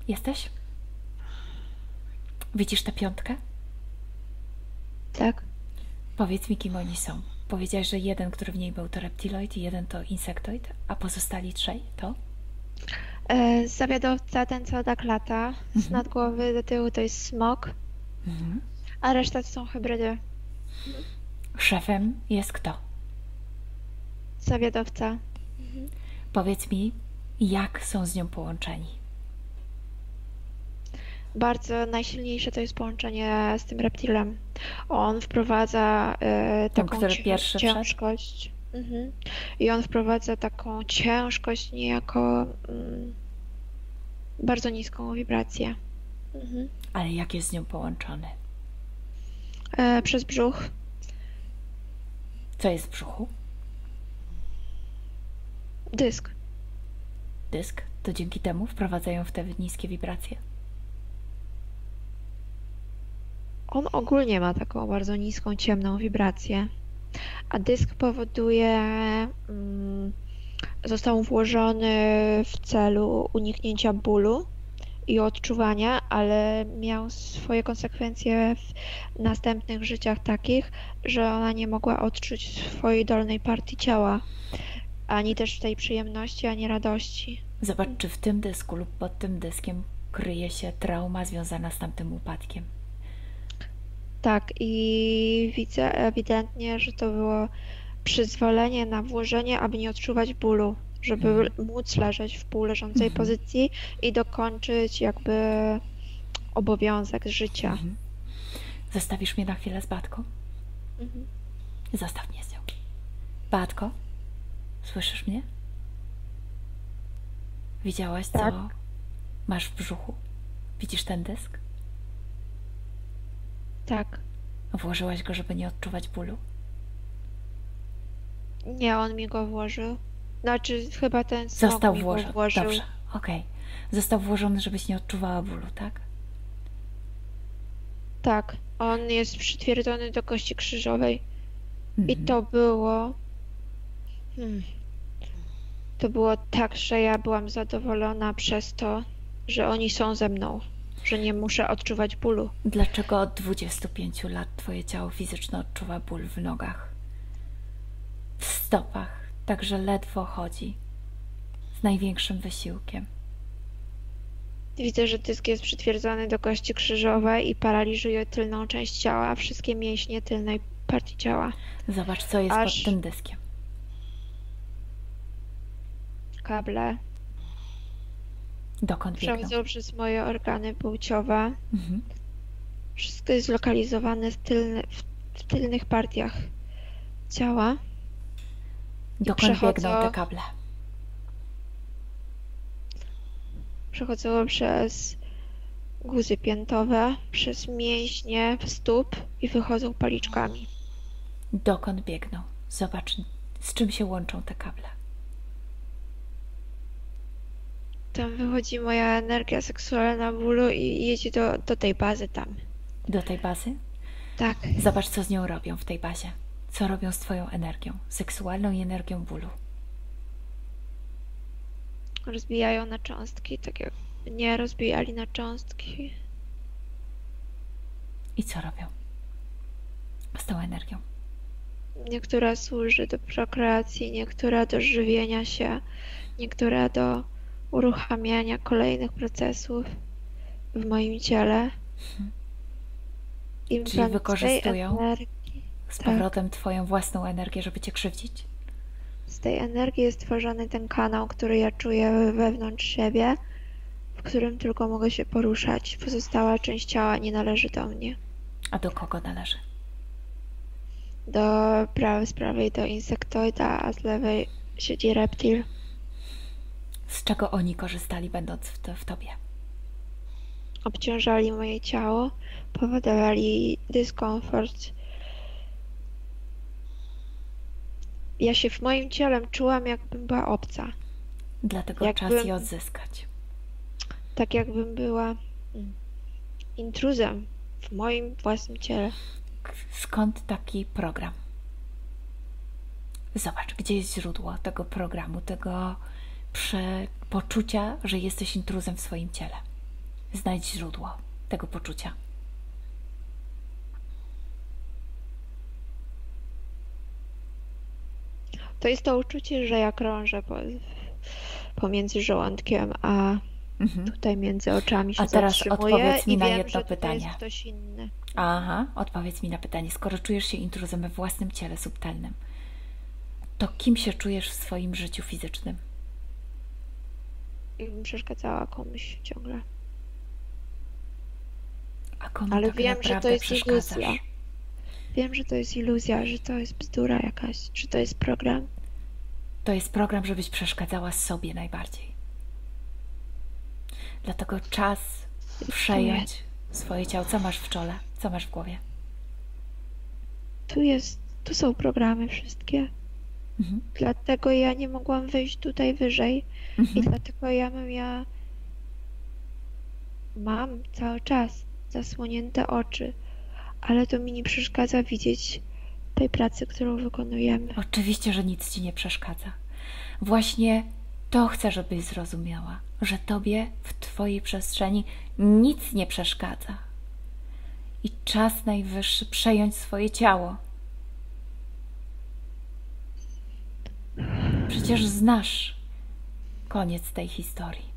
Jesteś? Widzisz tę piątkę? Tak. Powiedz mi, kim oni są. Powiedziałeś, że jeden, który w niej był, to reptiloid i jeden to insektoid, a pozostali trzej to? E, zawiadowca, ten co tak lata, z Mhm. nad głowy do tyłu to jest smok, Mhm. a reszta to są hybrydy. Szefem jest kto? Zawiadowca. Powiedz mi, jak są z nią połączeni? Bardzo najsilniejsze to jest połączenie z tym reptilem. On wprowadza Ten, taką który pierwszy wszedł? ciężkość. Mhm. I on wprowadza taką ciężkość, niejako mm, bardzo niską wibrację. Mhm. Ale jak jest z nią połączony? E, przez brzuch. Co jest w brzuchu? Dysk. Dysk? To dzięki temu wprowadzają w te niskie wibracje? On ogólnie ma taką bardzo niską, ciemną wibrację, a dysk powoduje, mm, został włożony w celu uniknięcia bólu i odczuwania, ale miał swoje konsekwencje w następnych życiach takich, że ona nie mogła odczuć swojej dolnej partii ciała, ani też tej przyjemności, ani radości. Zobacz, czy w tym dysku lub pod tym dyskiem kryje się trauma związana z tamtym upadkiem. Tak, i widzę ewidentnie, że to było przyzwolenie na włożenie, aby nie odczuwać bólu, żeby Mhm. móc leżeć w półleżącej Mhm. pozycji i dokończyć jakby obowiązek życia. Mhm. Zostawisz mnie na chwilę z Batką? Mhm. Zostaw mnie z nią. Batko, słyszysz mnie? Widziałaś, co Tak. masz w brzuchu? Widzisz ten dysk? Tak. Włożyłaś go, żeby nie odczuwać bólu? Nie, on mi go włożył. Znaczy, chyba ten smok Został mi go włożony. włożył. Dobrze, okej. Został włożony, żebyś nie odczuwała bólu, tak? Tak, on jest przytwierdzony do kości krzyżowej. I Mhm. to było. Hmm. To było tak, że ja byłam zadowolona przez to, że oni są ze mną, że nie muszę odczuwać bólu. Dlaczego od 25 lat twoje ciało fizyczne odczuwa ból w nogach, w stopach, tak że ledwo chodzi, z największym wysiłkiem? Widzę, że dysk jest przytwierdzony do kości krzyżowej i paraliżuje tylną część ciała, wszystkie mięśnie tylnej partii ciała. Zobacz, co jest Aż- pod tym dyskiem. Kable Dokąd biegną? przechodzą przez moje organy płciowe. Mhm. Wszystko jest zlokalizowane w, tylny, w, tylnych partiach ciała. Dokąd biegną przechodzą- te kable? Przechodzą przez guzy piętowe, przez mięśnie stóp i wychodzą policzkami. Dokąd biegną? Zobacz, z czym się łączą te kable. Tam wychodzi moja energia seksualna bólu i jedzie do, do tej bazy tam. Do tej bazy? Tak, Zobacz, co z nią robią w tej bazie. Co robią z twoją energią, seksualną i energią bólu. rozbijają na cząstki, tak jak mnie rozbijali na cząstki. I co robią z tą energią? Niektóra służy do prokreacji, niektóra do żywienia się, niektóra do uruchamiania kolejnych procesów w moim ciele. Implant tej wykorzystują? energii, Z Tak. powrotem twoją własną energię, żeby cię krzywdzić? z tej energii jest tworzony ten kanał, który ja czuję wewnątrz siebie, w którym tylko mogę się poruszać. Pozostała część ciała nie należy do mnie. A do kogo należy? Do prawej, z prawej do insektoida, a z lewej siedzi reptil. Z czego oni korzystali, będąc w, to, w tobie? obciążali moje ciało, powodowali dyskomfort. Ja się w moim ciele czułam, jakbym była obca. Dlatego Jakby- czas je odzyskać. Tak jakbym była mm, intruzem w moim własnym ciele. Skąd taki program? Zobacz, gdzie jest źródło tego programu, tego prze... poczucia, że jesteś intruzem w swoim ciele. Znajdź źródło tego poczucia. To jest to uczucie, że ja krążę po, pomiędzy żołądkiem a Mhm. tutaj między oczami się A teraz odpowiedz mi na wiem, jedno pytanie. Aha, odpowiedz mi na pytanie. Skoro czujesz się intruzem we własnym ciele subtelnym, to kim się czujesz w swoim życiu fizycznym? Jakbym przeszkadzała komuś ciągle. A komu Ale tak wiem, że to jest iluzja. Wiem, że to jest iluzja, że to jest bzdura jakaś, że to jest program. To jest program, żebyś przeszkadzała sobie najbardziej. Dlatego czas przejąć swoje ciało. Co masz w czole? Co masz w głowie? Tu jest, tu są programy wszystkie. Mhm. Dlatego ja nie mogłam wyjść tutaj wyżej i Mhm. dlatego ja mam ja mam cały czas zasłonięte oczy, ale to mi nie przeszkadza widzieć tej pracy, którą wykonujemy. Oczywiście, że nic ci nie przeszkadza. Właśnie to chcę, żebyś zrozumiała, że tobie w twojej przestrzeni nic nie przeszkadza. I czas najwyższy przejąć swoje ciało. Przecież znasz Koniec tej historii.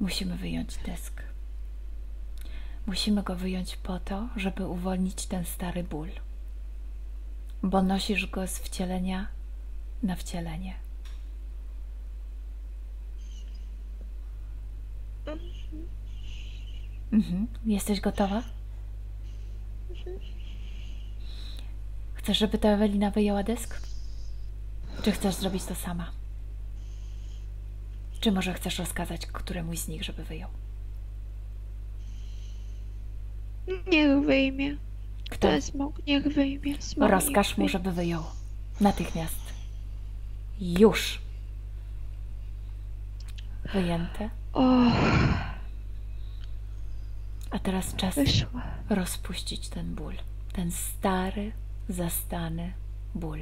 Musimy wyjąć dysk. Musimy go wyjąć po to, żeby uwolnić ten stary ból, bo nosisz go z wcielenia na wcielenie. Mhm. Jesteś gotowa? Chcesz, żeby ta Ewelina wyjęła dysk? Czy chcesz zrobić to sama? Czy może chcesz rozkazać któremuś z nich, żeby wyjął? Niech wyjmie. Kto? To jest smok, niech wyjmie. Smok Rozkaż mu, żeby wyjął. Natychmiast. Już. Wyjęte. O, A teraz czas wyszła. rozpuścić ten ból. Ten stary, zastany ból.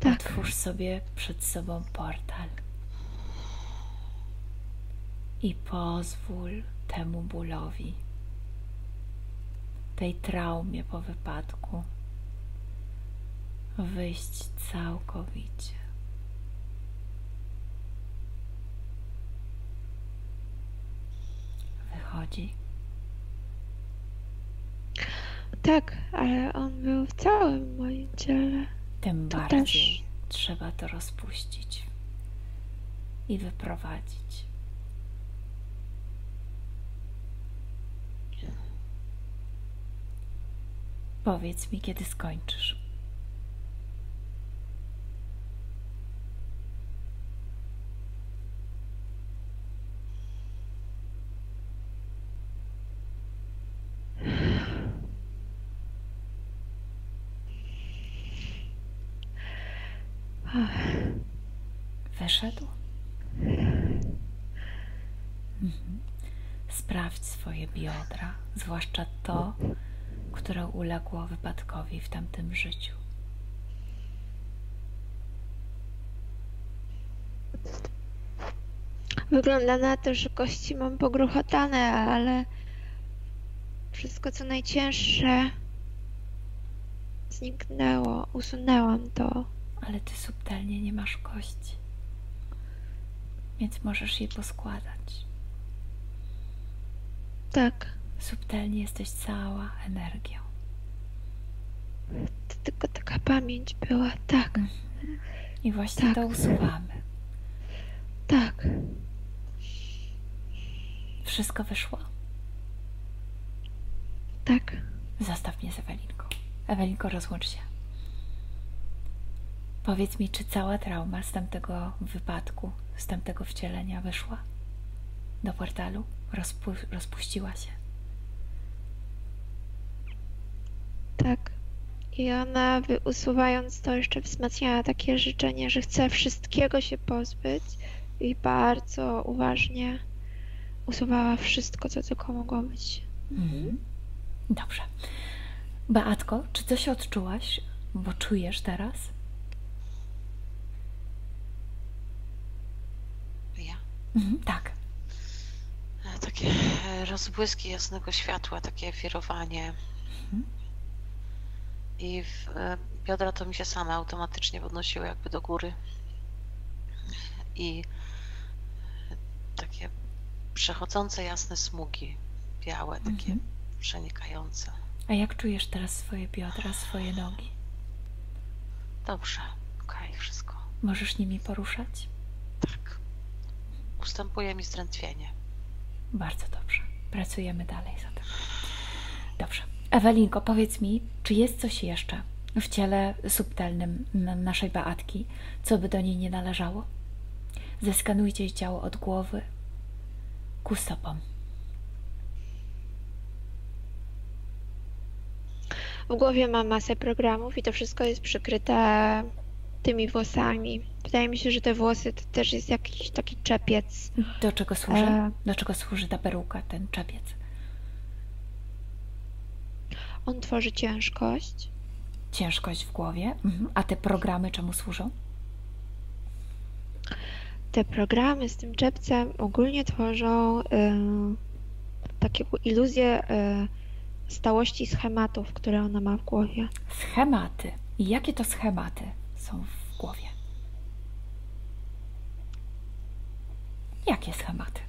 Tak. Otwórz sobie przed sobą portal. I pozwól temu bólowi, tej traumie po wypadku, wyjść całkowicie. Wychodzi. Tak, ale on był w całym moim ciele. Tym To bardziej też. trzeba to rozpuścić i wyprowadzić. Powiedz mi, kiedy skończysz. Wyszedł? Mhm. Sprawdź swoje biodra, zwłaszcza to, które uległo wypadkowi w tamtym życiu. Wygląda na to, że kości mam pogruchotane, ale wszystko co najcięższe zniknęło. Usunęłam to. Ale ty subtelnie nie masz kości, więc możesz je poskładać. Tak, Subtelnie jesteś cała energią. to tylko taka pamięć była. Tak, I właśnie Tak. to usuwamy. tak. Wszystko wyszło? Tak. Zostaw mnie z Ewelinką. Ewelinko, rozłącz się. Powiedz mi, czy cała trauma z tamtego wypadku, z tamtego wcielenia wyszła do portalu? Rozpu- rozpuściła się. Tak. I ona, usuwając to, jeszcze wzmacniała takie życzenie, że chce wszystkiego się pozbyć i bardzo uważnie usuwała wszystko, co tylko mogło być. Mhm. Dobrze. Beatko, czy coś odczułaś, bo czujesz teraz? Ja. Mhm, tak. E, Takie e, rozbłyski jasnego światła, takie wirowanie. I w, e, biodra to mi się same automatycznie podnosiły jakby do góry. I takie przechodzące jasne smugi, białe, takie Mhm. przenikające. A jak czujesz teraz swoje biodra, swoje nogi? Dobrze, okej, wszystko. Możesz nimi poruszać? Tak. Ustępuje mi zdrętwienie. Bardzo dobrze. Pracujemy dalej zatem. Dobrze. Ewelinko, powiedz mi, czy jest coś jeszcze w ciele subtelnym na- naszej Beatki, co by do niej nie należało? Zeskanujcie jej ciało od głowy ku stopom. W głowie mam masę programów i to wszystko jest przykryte tymi włosami. Wydaje mi się, że te włosy to też jest jakiś taki czepiec. Do czego służy? E. Do czego służy ta peruka, ten czepiec? On tworzy ciężkość. Ciężkość w głowie. Mhm. A te programy czemu służą? Te programy z tym czepcem ogólnie tworzą y, taką iluzję y, stałości schematów, które ona ma w głowie. Schematy. I jakie to schematy są w głowie? Jakie schematy?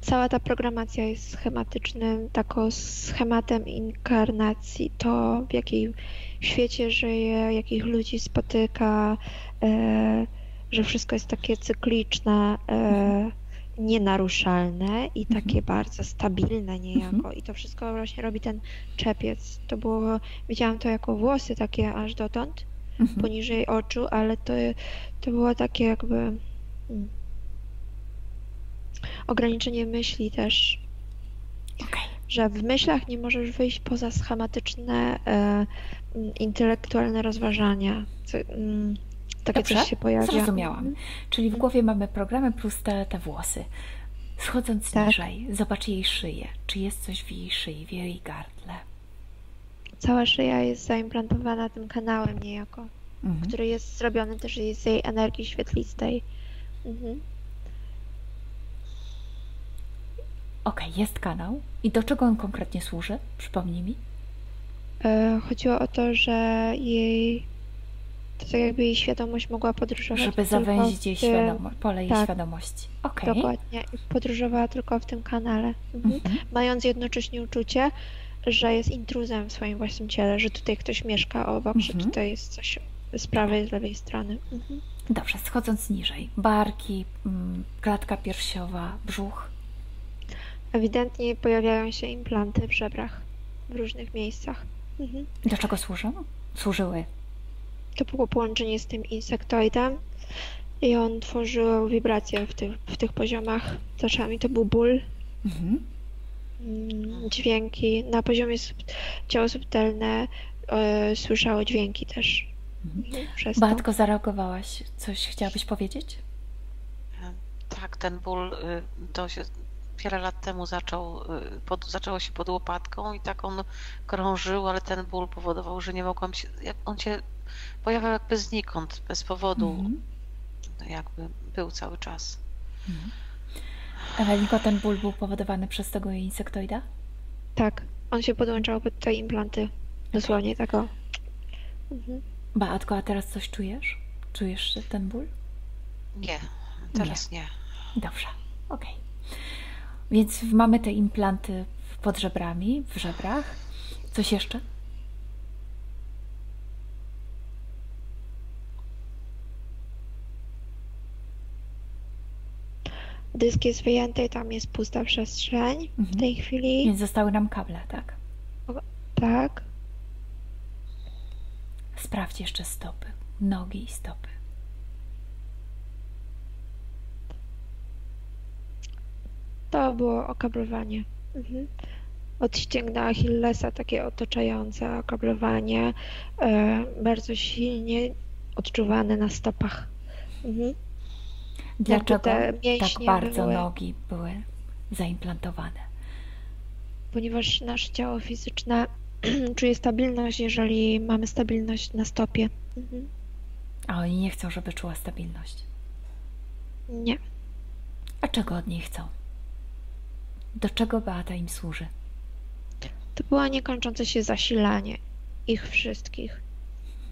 Cała ta programacja jest schematycznym, taką schematem inkarnacji, to w jakiej świecie żyje, jakich ludzi spotyka, e, że wszystko jest takie cykliczne, e, nienaruszalne i Mhm. takie bardzo stabilne niejako. Mhm. I to wszystko właśnie robi ten czepiec. To było, widziałam to jako włosy takie aż dotąd, Mhm. poniżej oczu, ale to, to było takie jakby mm, ograniczenie myśli też, Okej. że w myślach nie możesz wyjść poza schematyczne, e, mm, intelektualne rozważania. Co, mm, takie Dobrze, coś się pojawia. Zrozumiałam. Mhm. Czyli w głowie mamy programy plus te, te włosy. Schodząc Tak. niżej, zobacz jej szyję. Czy jest coś w jej szyi, w jej gardle? Cała szyja jest zaimplantowana tym kanałem niejako, Mhm. który jest zrobiony też z jej energii świetlistej. Mhm. Okej, jest kanał. I do czego on konkretnie służy? Przypomnij mi. E, chodziło o to, że jej to tak jakby jej świadomość mogła podróżować Żeby zawęzić jej tym- świadomo- pole jej tak. świadomości. Okej. Dokładnie. I podróżowała tylko w tym kanale. Mhm. Mhm. Mając jednocześnie uczucie, że jest intruzem w swoim własnym ciele, że tutaj ktoś mieszka obok, że Mhm. tutaj jest coś z prawej, z lewej strony. Mhm. Dobrze, schodząc niżej. Barki, mm, klatka piersiowa, brzuch. Ewidentnie pojawiają się implanty w żebrach w różnych miejscach. Mhm. Do czego służą? Służyły. To było połączenie z tym insektoidem i on tworzył wibracje w tych, w tych poziomach. Czasami to był ból, Mhm. mm, dźwięki. Na poziomie sub- ciało subtelne e, słyszało dźwięki też. Mhm. Przez to. Batko, zareagowałaś. Coś chciałabyś powiedzieć? Tak, ten ból y, dość, wiele lat temu zaczął, y, pod, zaczęło się pod łopatką i tak on krążył, ale ten ból powodował, że nie mogłam się, jak on się pojawiał jakby znikąd, bez powodu, Mhm. jakby był cały czas. Ewelinko, ten ból był powodowany przez tego insektoida? Tak, on się podłączał pod te implanty. Dosłownie tego. Mhm. Beatko, a teraz coś czujesz? Czujesz ten ból? Nie, teraz nie. Dobrze, okej. Więc mamy te implanty pod żebrami, w żebrach. Coś jeszcze? Dysk jest wyjęty i tam jest pusta przestrzeń w Mhm. tej chwili. Więc zostały nam kable, tak? Tak. Sprawdź jeszcze stopy, nogi i stopy. To było okablowanie. Mhm. Od ścięgna Achillesa takie otaczające okablowanie, e, bardzo silnie odczuwane na stopach. Mhm. Dlaczego te tak bardzo były- nogi były zaimplantowane? Ponieważ nasze ciało fizyczne [clears throat] czuje stabilność, jeżeli mamy stabilność na stopie. Mhm. A oni nie chcą, żeby czuła stabilność. Nie. A czego od niej chcą? Do czego Beata im służy? To było niekończące się zasilanie ich wszystkich.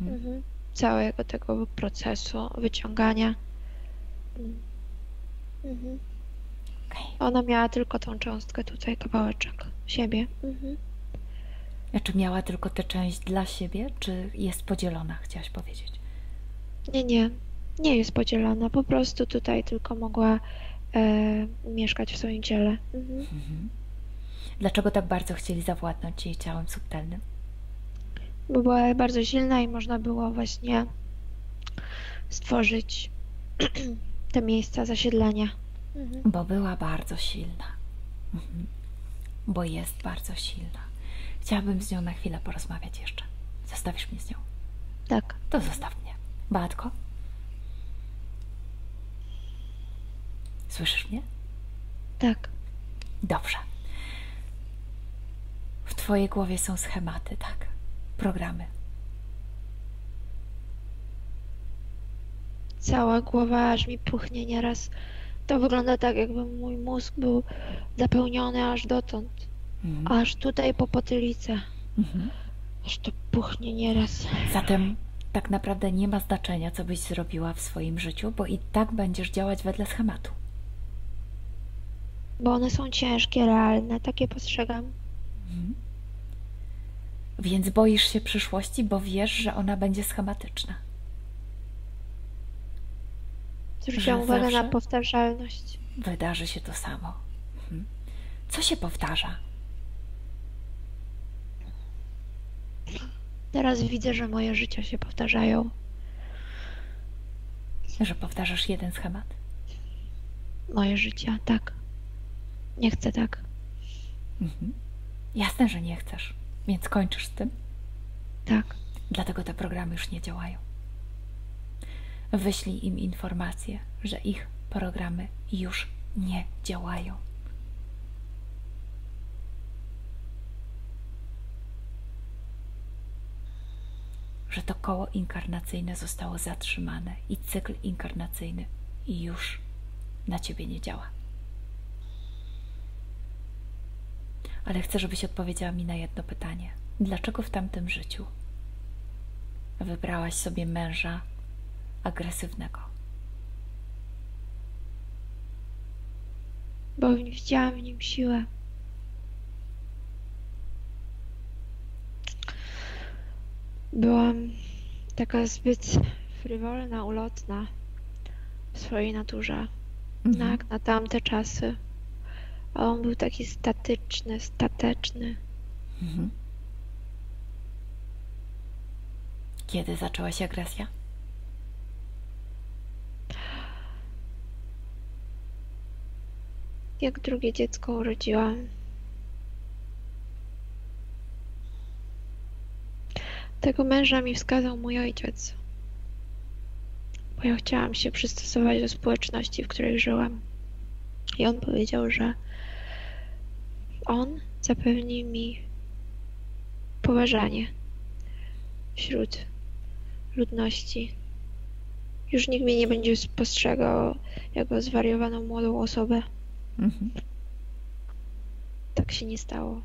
Mhm. Mhm. Całego tego procesu wyciągania. Mhm. Okej. Ona miała tylko tą cząstkę tutaj, kawałeczek siebie. Mhm. A Czy miała tylko tę część dla siebie, czy jest podzielona, chciałaś powiedzieć? Nie, nie. Nie jest podzielona. Po prostu tutaj tylko mogła mieszkać w swoim ciele. Mhm. Mhm. Dlaczego tak bardzo chcieli zawładnąć jej ciałem subtelnym? Bo była bardzo silna i można było właśnie stworzyć [clears throat] te miejsca zasiedlenia. Mhm. Bo była bardzo silna. Mhm. Bo jest bardzo silna. Chciałabym z nią na chwilę porozmawiać jeszcze. Zostawisz mnie z nią? Tak. To zostaw mnie. Batko? Słyszysz mnie? Tak. Dobrze. W twojej głowie są schematy, tak? Programy. Cała głowa aż mi puchnie nieraz. To wygląda tak, jakby mój mózg był zapełniony aż dotąd. Mhm. Aż tutaj po potylicę. Mhm. Aż to puchnie nieraz. Zatem tak naprawdę nie ma znaczenia, co byś zrobiła w swoim życiu, bo i tak będziesz działać wedle schematu. Bo one są ciężkie, realne, takie postrzegam. Mhm. Więc boisz się przyszłości, bo wiesz, że ona będzie schematyczna. Zwróciłam uwagę na powtarzalność. Wydarzy się to samo. Mhm. Co się powtarza? Teraz widzę, że moje życia się powtarzają. Że powtarzasz jeden schemat? Moje życia, tak. Nie chcę tak. Mhm. Jasne, że nie chcesz, więc kończysz z tym? Tak. Dlatego te programy już nie działają. Wyślij im informację, że ich programy już nie działają. Że to koło inkarnacyjne zostało zatrzymane i cykl inkarnacyjny już na ciebie nie działa. Ale chcę, żebyś odpowiedziała mi na jedno pytanie. Dlaczego w tamtym życiu wybrałaś sobie męża agresywnego? Bo widziałam w nim siłę. Byłam taka zbyt frywolna, ulotna w swojej naturze. Mhm. Jak na tamte czasy. A on był taki statyczny, stateczny. Mhm. Kiedy zaczęła się agresja? Jak drugie dziecko urodziłam. Tego męża mi wskazał mój ojciec, bo ja chciałam się przystosować do społeczności, w której żyłam. I on powiedział, że on zapewni mi poważanie wśród ludności. Już nikt mnie nie będzie postrzegał jako zwariowaną młodą osobę. Mhm. Tak się nie stało.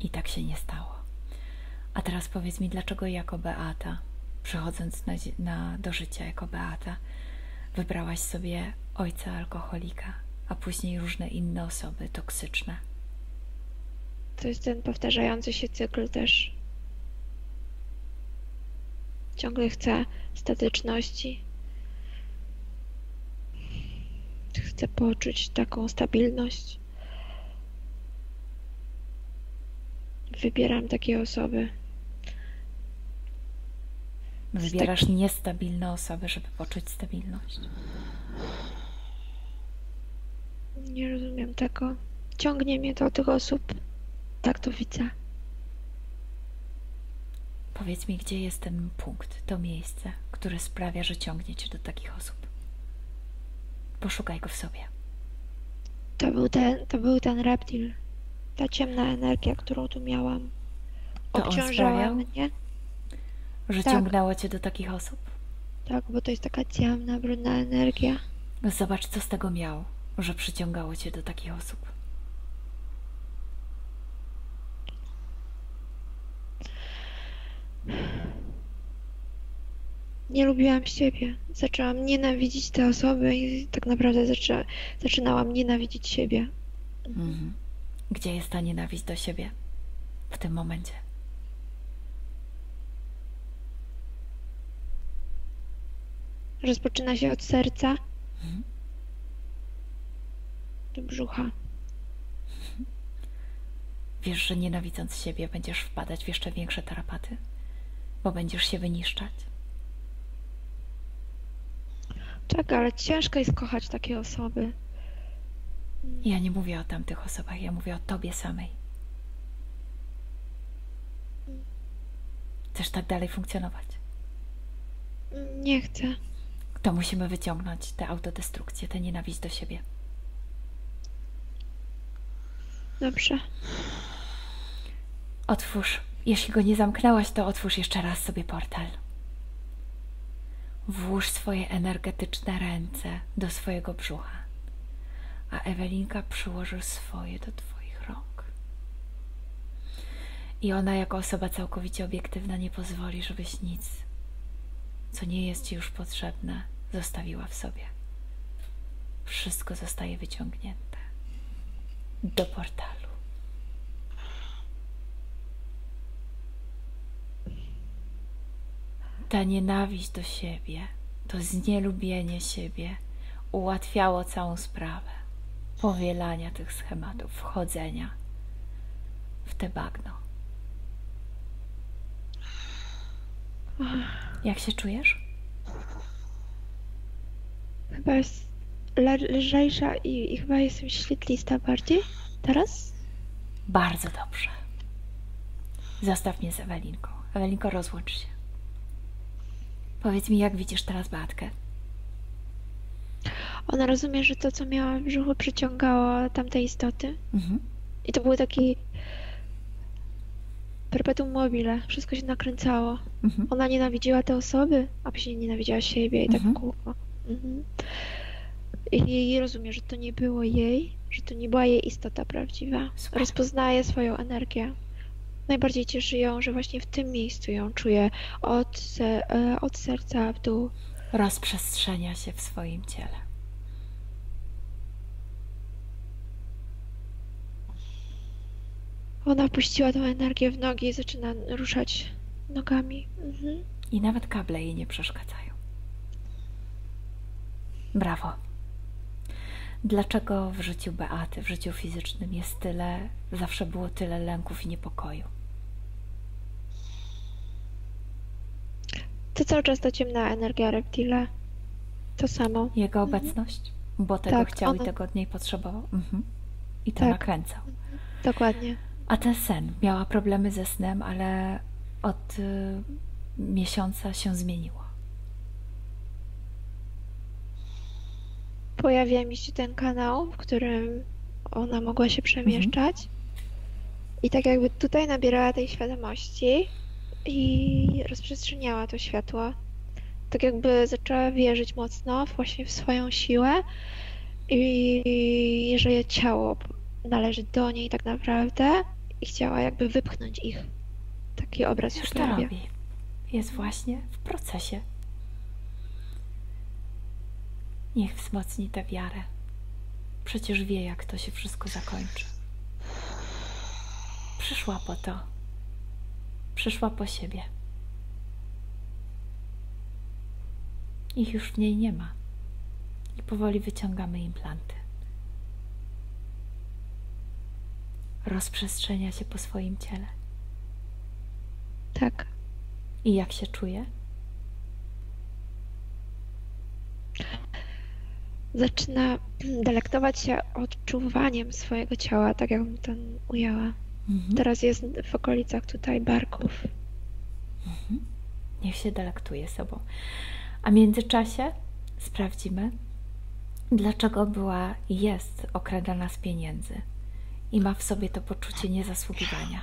I tak się nie stało. A teraz powiedz mi, dlaczego jako Beata, przychodząc na, na, do życia jako Beata, wybrałaś sobie ojca alkoholika, a później różne inne osoby toksyczne? To jest ten powtarzający się cykl też. Ciągle chcę statyczności. Chcę poczuć taką stabilność. Wybieram takie osoby. Wybierasz tak... niestabilne osoby, żeby poczuć stabilność. Nie rozumiem tego. Ciągnie mnie do tych osób. Tak to widzę. Powiedz mi, gdzie jest ten punkt, to miejsce, które sprawia, że ciągnie cię do takich osób. Poszukaj go w sobie. To był ten, to był ten reptil. Ta ciemna energia, którą tu miałam. Obciążała mnie. Że tak. ciągnęło cię do takich osób? Tak, bo to jest taka ciemna, brudna energia. Zobacz, co z tego miało, że przyciągało cię do takich osób. Nie lubiłam siebie. Zaczęłam nienawidzić te osoby i tak naprawdę zaczę, zaczynałam nienawidzić siebie. Mhm. Gdzie jest ta nienawiść do siebie w tym momencie? Rozpoczyna się od serca mhm. do brzucha. Wiesz, że nienawidząc siebie będziesz wpadać w jeszcze większe tarapaty, bo będziesz się wyniszczać. Tak, ale ciężko jest kochać takie osoby. Ja nie mówię o tamtych osobach, ja mówię o tobie samej. Chcesz tak dalej funkcjonować? Nie chcę. To musimy wyciągnąć tę autodestrukcję, tę nienawiść do siebie. Dobrze. Otwórz. Jeśli go nie zamknęłaś, to otwórz jeszcze raz sobie portal. Włóż swoje energetyczne ręce do swojego brzucha, a Ewelinka przyłoży swoje do Twoich rąk. I ona, jako osoba całkowicie obiektywna, nie pozwoli, żebyś nic, co nie jest ci już potrzebne, zostawiła w sobie. Wszystko zostaje wyciągnięte do portalu. Ta nienawiść do siebie, to znielubienie siebie ułatwiało całą sprawę powielania tych schematów, wchodzenia w te bagno. Jak się czujesz? Chyba jest lżejsza i, i chyba jestem świetlista bardziej teraz? Bardzo dobrze. Zostaw mnie z Ewelinką. Ewelinko, rozłącz się. Powiedz mi, jak widzisz teraz Beatkę? Ona rozumie, że to, co miała w brzuchu, przyciągało tamte istoty. Mhm. I to był taki perpetuum mobile. Wszystko się nakręcało. Mhm. Ona nienawidziła te osoby, a później nienawidziła siebie i tak Mhm. kółko. Mhm. I, I rozumie, że to nie było jej, że to nie była jej istota prawdziwa. Super. Rozpoznaje swoją energię. Najbardziej cieszy ją, że właśnie w tym miejscu ją czuje od, e, od serca w dół. Rozprzestrzenia się w swoim ciele. Ona puściła tą energię w nogi i zaczyna ruszać nogami. Mhm. I nawet kable jej nie przeszkadzają. Brawo. Dlaczego w życiu Beaty, w życiu fizycznym jest tyle, zawsze było tyle lęków i niepokoju? To cały czas ta ciemna energia reptile. To samo. Jego obecność? Bo tego Tak, chciał i ona- tego od niej potrzebował. Mhm. I to Tak. nakręcał. Dokładnie. A ten sen? Miała problemy ze snem, ale od y, miesiąca się zmieniło. Pojawia mi się ten kanał, w którym ona mogła się przemieszczać. I tak jakby tutaj nabierała tej świadomości i rozprzestrzeniała to światło. Tak jakby zaczęła wierzyć mocno właśnie w swoją siłę i że jej ciało należy do niej tak naprawdę i chciała jakby wypchnąć ich. Taki obraz się Już to pojawia. robi. Jest właśnie w procesie. Niech wzmocni tę wiarę. Przecież wie, jak to się wszystko zakończy. Przyszła po to. Przyszła po siebie. Ich już w niej nie ma. I powoli wyciągamy implanty. Rozprzestrzenia się po swoim ciele. Tak. I jak się czuje? Zaczyna delektować się odczuwaniem swojego ciała, tak jakbym to ujęła. Mhm. Teraz jest w okolicach tutaj barków. Niech się delektuje sobą. A w międzyczasie sprawdzimy, dlaczego była i jest okradana z pieniędzy i ma w sobie to poczucie niezasługiwania.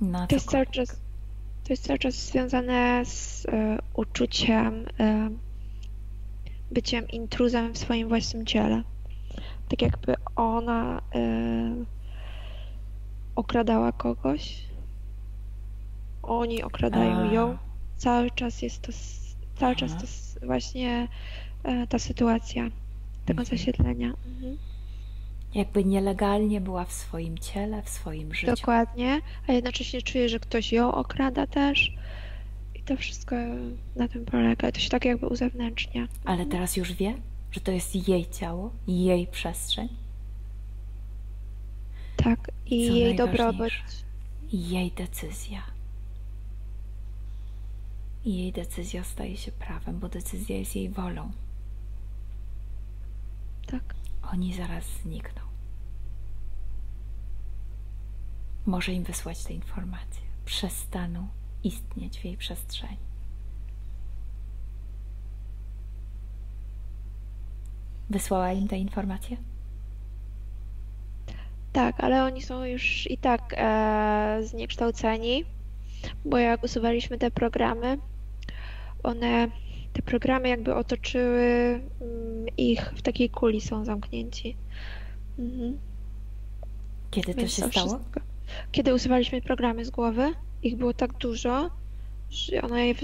Na To jest cały czas, to jest cały czas związane z e, uczuciem, e, byciem intruzem w swoim własnym ciele. Tak jakby ona e, okradała kogoś, oni okradają A. ją. Cały czas jest to, cały czas Aha. to jest właśnie e, ta sytuacja tego Mhm. zasiedlenia. Mhm. Jakby nielegalnie była w swoim ciele, w swoim życiu. Dokładnie, a jednocześnie czuje, że ktoś ją okrada też. I to wszystko na tym polega. To się tak jakby uzewnętrznia. Ale teraz już wie, że to jest jej ciało, jej przestrzeń, Tak, i Co jej dobrobyt. jej decyzja. I jej decyzja staje się prawem, bo decyzja jest jej wolą. Tak, Oni zaraz znikną. Może im wysłać te informacje. Przestaną istnieć w jej przestrzeni. Wysłała im te informacje? tak, ale oni są już i tak e, zniekształceni, bo jak usuwaliśmy te programy, one, te programy jakby otoczyły mm, ich w takiej kuli, są zamknięci. Mhm. Kiedy to Więc się stało? wszystko- Kiedy usuwaliśmy programy z głowy, ich było tak dużo, że ona je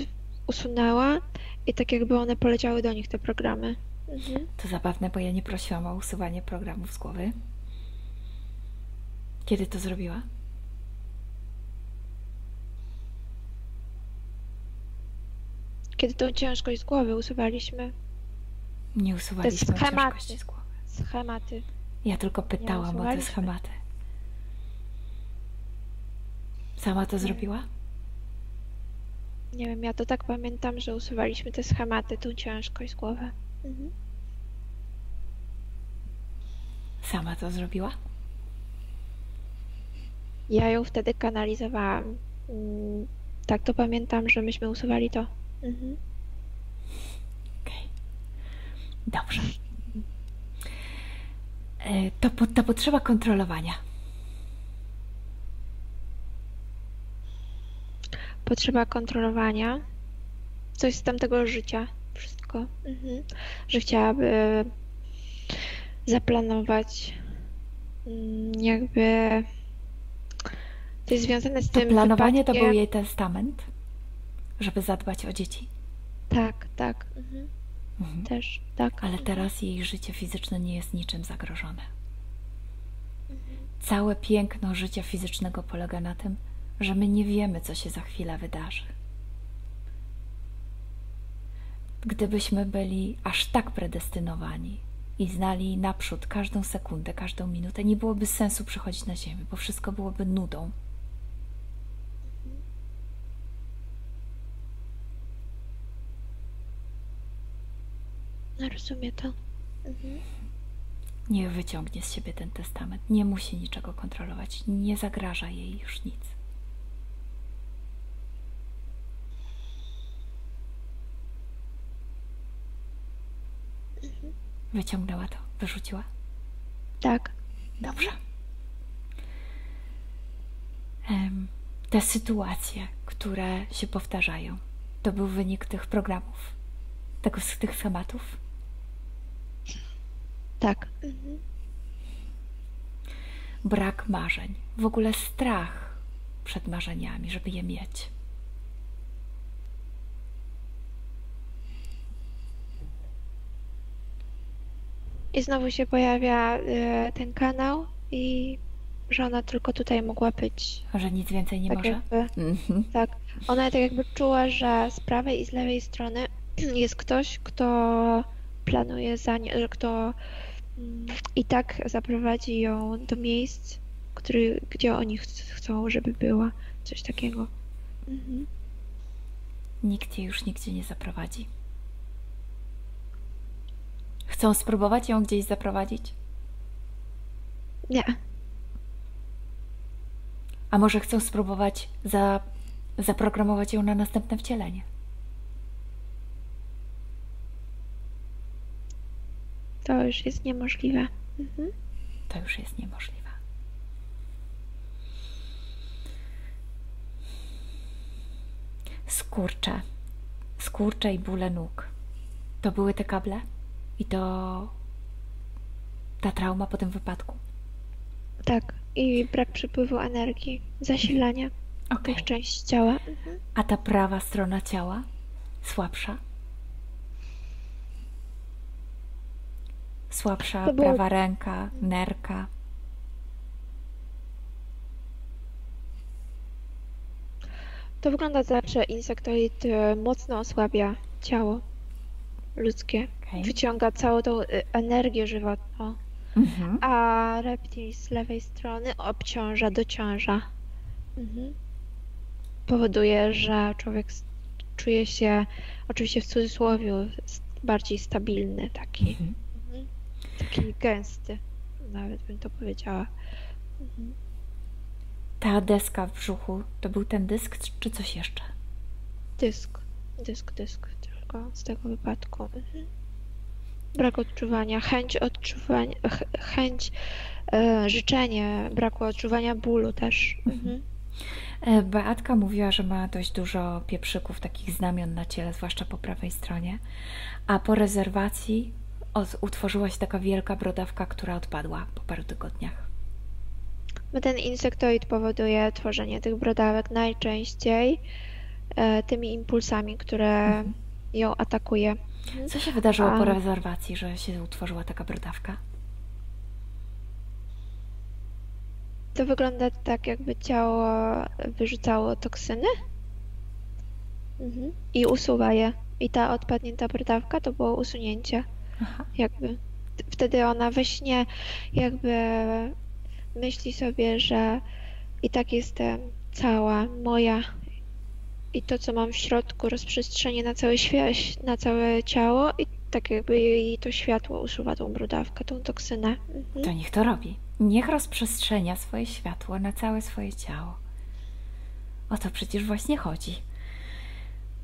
usunęła i tak jakby one poleciały do nich, te programy. Mhm. To zabawne, bo ja nie prosiłam o usuwanie programów z głowy. Kiedy to zrobiła? Kiedy tą ciężkość z głowy usuwaliśmy, Nie usuwaliśmy schematy. ciężkości z głowy. schematy. Ja tylko pytałam o te schematy. Sama to zrobiła? Nie wiem, ja to tak pamiętam, że usuwaliśmy te schematy, tą ciężkość z głowy. Mhm. Sama to zrobiła? Ja ją wtedy kanalizowałam. Mm, Tak to pamiętam, że myśmy usuwali to. Mhm. Okej. Dobrze. E, To, to potrzeba kontrolowania. Potrzeba kontrolowania. Coś z tamtego życia. Wszystko. Mhm. Że chciałaby zaplanować mm, jakby to jest związane z To tym planowanie to wypadkiem. był jej testament, żeby zadbać o dzieci. Tak, tak. Mhm. Mhm. Też, tak. Ale teraz jej życie fizyczne nie jest niczym zagrożone. Całe piękno życia fizycznego polega na tym, że my nie wiemy, co się za chwilę wydarzy. Gdybyśmy byli aż tak predestynowani i znali naprzód każdą sekundę, każdą minutę, nie byłoby sensu przychodzić na Ziemię, bo wszystko byłoby nudą. No, rozumiem to. Mhm. Niech wyciągnie z siebie ten testament. Nie musi niczego kontrolować. Nie zagraża jej już nic. Wyciągnęła to, wyrzuciła. Tak. Dobrze. Te sytuacje, które się powtarzają, to był wynik tych programów, tego, z tych schematów. Tak. Mhm. Brak marzeń, w ogóle strach przed marzeniami, żeby je mieć. I znowu się pojawia e, ten kanał i że ona tylko tutaj mogła być. Że nic więcej nie tak może. jakby, Mhm. tak. Ona tak jakby czuła, że z prawej i z lewej strony [clears throat] jest ktoś, kto planuje za nią, że kto mm, i tak zaprowadzi ją do miejsc, który, gdzie oni ch- chcą, żeby była. Coś takiego. Mhm. Nikt jej już nigdzie nie zaprowadzi. Chcą spróbować ją gdzieś zaprowadzić? Nie. A może chcą spróbować za, zaprogramować ją na następne wcielenie? To już jest niemożliwe. Mhm. To już jest niemożliwe. Skurcze. Skurcze i bóle nóg. To były te kable? I to ta trauma po tym wypadku? Tak. I brak przepływu energii, zasilania Okej. tych części ciała. Mhm. A ta prawa strona ciała? Słabsza? Słabsza było- prawa ręka, nerka. To wygląda tak, że insektoid e, mocno osłabia ciało ludzkie. Okej. Wyciąga całą tą e, energię żywotną, Mhm. a reptil z lewej strony obciąża, dociąża. Mhm. Powoduje, że człowiek czuje się, oczywiście w cudzysłowie, bardziej stabilny, taki, Mhm. mhm. taki gęsty, nawet bym to powiedziała. Mhm. Ta deska w brzuchu to był ten dysk, czy coś jeszcze? Dysk, dysk, dysk, tylko z tego wypadku. Mhm. Brak odczuwania, chęć odczuwania, ch- chęć, e, życzenie braku odczuwania bólu też. Mhm. E, Beatka mówiła, że ma dość dużo pieprzyków, takich znamion na ciele, zwłaszcza po prawej stronie, a po rezerwacji od, utworzyła się taka wielka brodawka, która odpadła po paru tygodniach. Ten insektoid powoduje tworzenie tych brodawek najczęściej e, tymi impulsami, które mhm. ją atakuje. Co się wydarzyło A... po rezerwacji, że się utworzyła taka brodawka? To wygląda tak, jakby ciało wyrzucało toksyny mhm. i usuwa je. I ta odpadnięta brodawka to było usunięcie. Aha. Jakby. Wtedy ona we śnie jakby myśli sobie, że i tak jestem cała, moja i to, co mam w środku, rozprzestrzenie na całe, na całe ciało i tak jakby jej to światło usuwa tą brudawkę, tą toksynę. Mhm. To niech to robi. Niech rozprzestrzenia swoje światło na całe swoje ciało. O to przecież właśnie chodzi.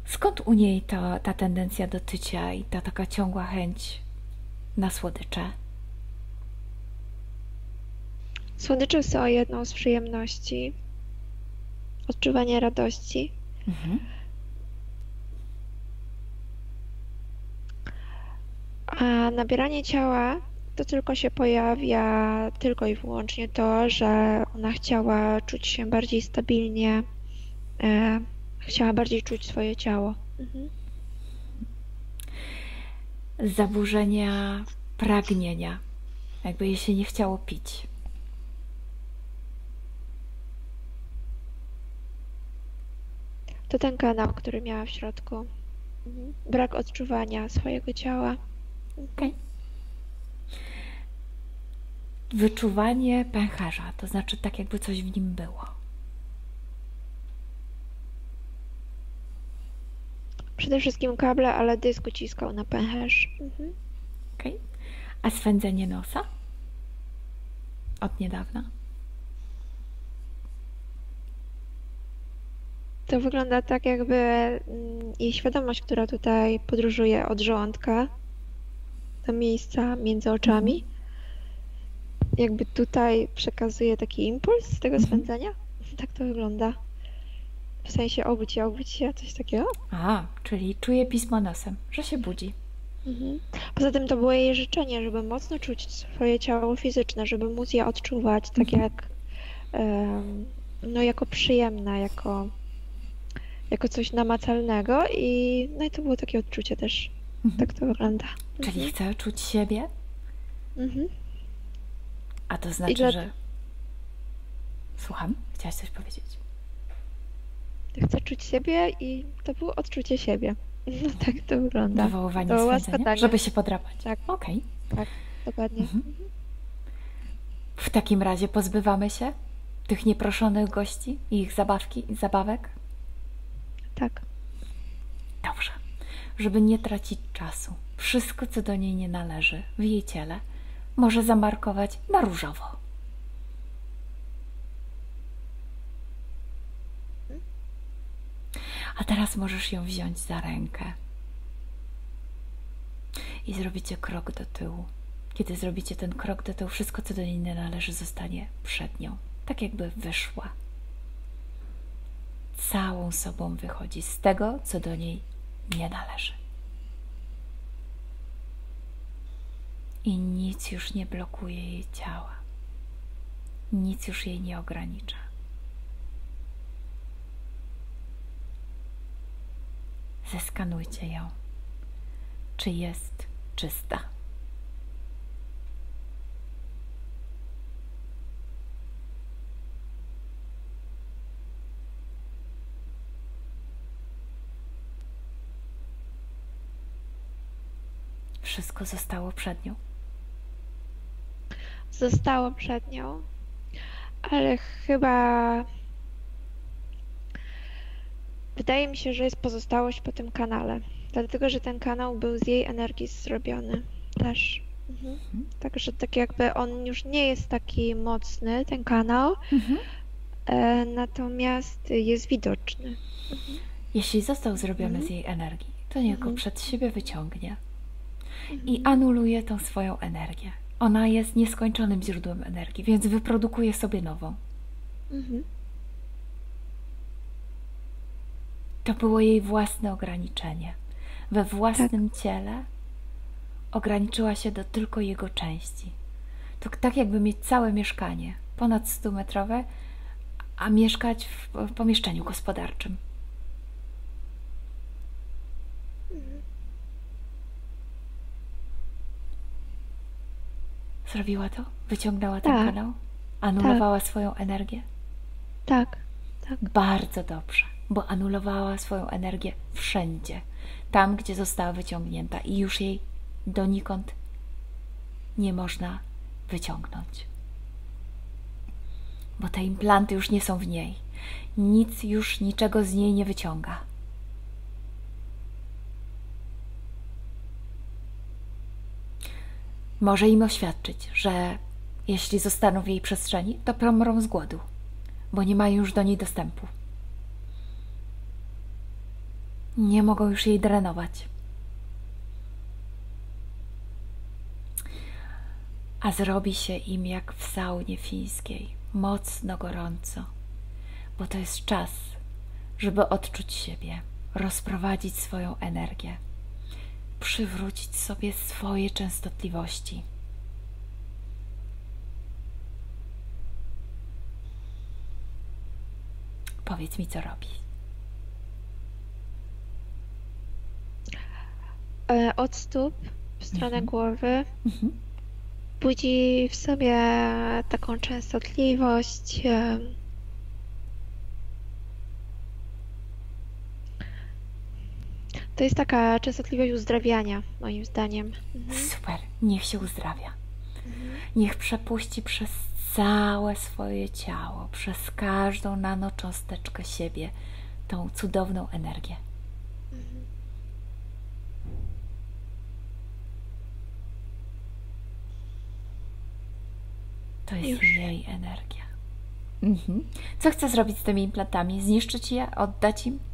Skąd u niej ta, ta tendencja do tycia i ta taka ciągła chęć na słodycze? Słodycze są jedną z przyjemności. Odczuwanie radości. Mhm. A nabieranie ciała to tylko się pojawia tylko i wyłącznie to, że ona chciała czuć się bardziej stabilnie, e, chciała bardziej czuć swoje ciało. Mhm. Zaburzenia pragnienia, jakby jej się nie chciało pić. To ten kanał, który miała w środku. Mhm. Brak odczuwania swojego ciała. Okay. Wyczuwanie pęcherza, to znaczy tak, jakby coś w nim było. Przede wszystkim kable, ale dysk uciskał na pęcherz. Mhm. Okay. A swędzenie nosa? Od niedawna? To wygląda tak, jakby mm, jej świadomość, która tutaj podróżuje od żołądka do miejsca między oczami, mhm. jakby tutaj przekazuje taki impuls z tego mhm. swędzenia. [laughs] Tak to wygląda. W sensie obudź się, obudź się, coś takiego. A, czyli czuje pismo nosem, że się budzi. Mhm. Poza tym to było jej życzenie, żeby mocno czuć swoje ciało fizyczne, żeby móc je odczuwać tak mhm. jak no jako przyjemne, jako jako coś namacalnego i no i to było takie odczucie też. Mhm. Tak to wygląda. Czyli mhm. chce czuć siebie? Mhm. A to znaczy, dla... że... Słucham? Chciałaś coś powiedzieć? Chcę czuć siebie i to było odczucie siebie. [laughs] No tak to wygląda. Wywoływanie to swędzenia, żeby się podrapać. Tak. Okej. Okay. Tak, dokładnie. Mhm. W takim razie pozbywamy się tych nieproszonych gości i ich zabawki i zabawek? Tak. Dobrze. Żeby nie tracić czasu, wszystko, co do niej nie należy w jej ciele, może zamarkować na różowo. A teraz możesz ją wziąć za rękę i zrobicie krok do tyłu. Kiedy zrobicie ten krok do tyłu, wszystko, co do niej nie należy, zostanie przed nią, tak jakby wyszła całą sobą wychodzi z tego, co do niej nie należy. I nic już nie blokuje jej ciała, nic już jej nie ogranicza. Zeskanujcie ją, czy jest czysta. Wszystko zostało przed nią? Zostało przed nią, ale chyba wydaje mi się, że jest pozostałość po tym kanale. Dlatego, że ten kanał był z jej energii zrobiony też. Mhm. mhm. Także tak jakby on już nie jest taki mocny, ten kanał, mhm. e, natomiast jest widoczny. Jeśli został zrobiony z mhm. jej energii, to niech go mhm. przed siebie wyciągnie i anuluje tą swoją energię. Ona jest nieskończonym źródłem energii, więc wyprodukuje sobie nową. Mhm. To było jej własne ograniczenie. We własnym tak. ciele ograniczyła się do tylko jego części. To tak jakby mieć całe mieszkanie, ponad 100-metrowe, a mieszkać w, w pomieszczeniu gospodarczym. Zrobiła to? Wyciągnęła ten Tak. kanał? Anulowała swoją energię? Tak, tak. Bardzo dobrze, bo anulowała swoją energię wszędzie, tam gdzie została wyciągnięta i już jej donikąd nie można wyciągnąć. Bo te implanty już nie są w niej. Nic już niczego z niej nie wyciąga. Może im oświadczyć, że jeśli zostaną w jej przestrzeni, to pomrą z głodu, bo nie mają już do niej dostępu. Nie mogą już jej drenować. A zrobi się im jak w saunie fińskiej, mocno gorąco, bo to jest czas, żeby odczuć siebie, rozprowadzić swoją energię, przywrócić sobie swoje częstotliwości. Powiedz mi, co robi. E, Od stóp w stronę Mhm. głowy Mhm. budzi w sobie taką częstotliwość. To jest taka częstotliwość uzdrawiania, moim zdaniem. Mhm. Super, niech się uzdrawia. Niech przepuści przez całe swoje ciało, przez każdą nanocząsteczkę siebie tą cudowną energię. To jest Już. jej energia. Mhm. Co chce zrobić z tymi implantami? Zniszczyć je? Oddać im?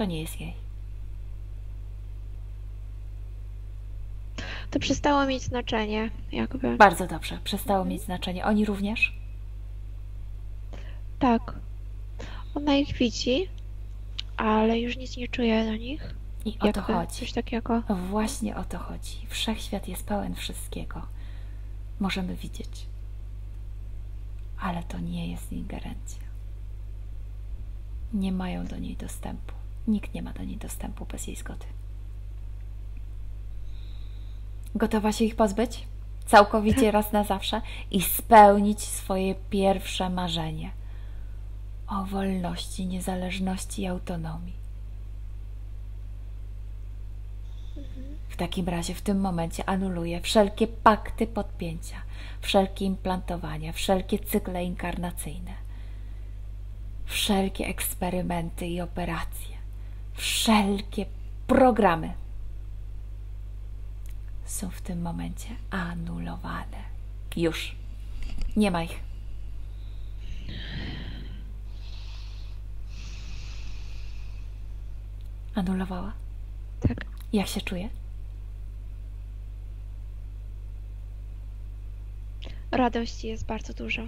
To nie jest jej. To przestało mieć znaczenie, jakby. Bardzo dobrze, przestało mieć znaczenie. Oni również? Tak. Ona ich widzi, ale już nic nie czuje do nich. I o to chodzi. Coś takiego. Właśnie o to chodzi. Wszechświat jest pełen wszystkiego. Możemy widzieć. Ale to nie jest ingerencja. Nie mają do niej dostępu. Nikt nie ma do niej dostępu bez jej zgody. Gotowa się ich pozbyć? Całkowicie raz na zawsze i spełnić swoje pierwsze marzenie o wolności, niezależności i autonomii. W takim razie w tym momencie anuluję wszelkie pakty podpięcia, wszelkie implantowania, wszelkie cykle inkarnacyjne, wszelkie eksperymenty i operacje, wszelkie programy są w tym momencie anulowane. Już. Nie ma ich. Anulowała? Tak. Jak się czuje? Radości jest bardzo dużo.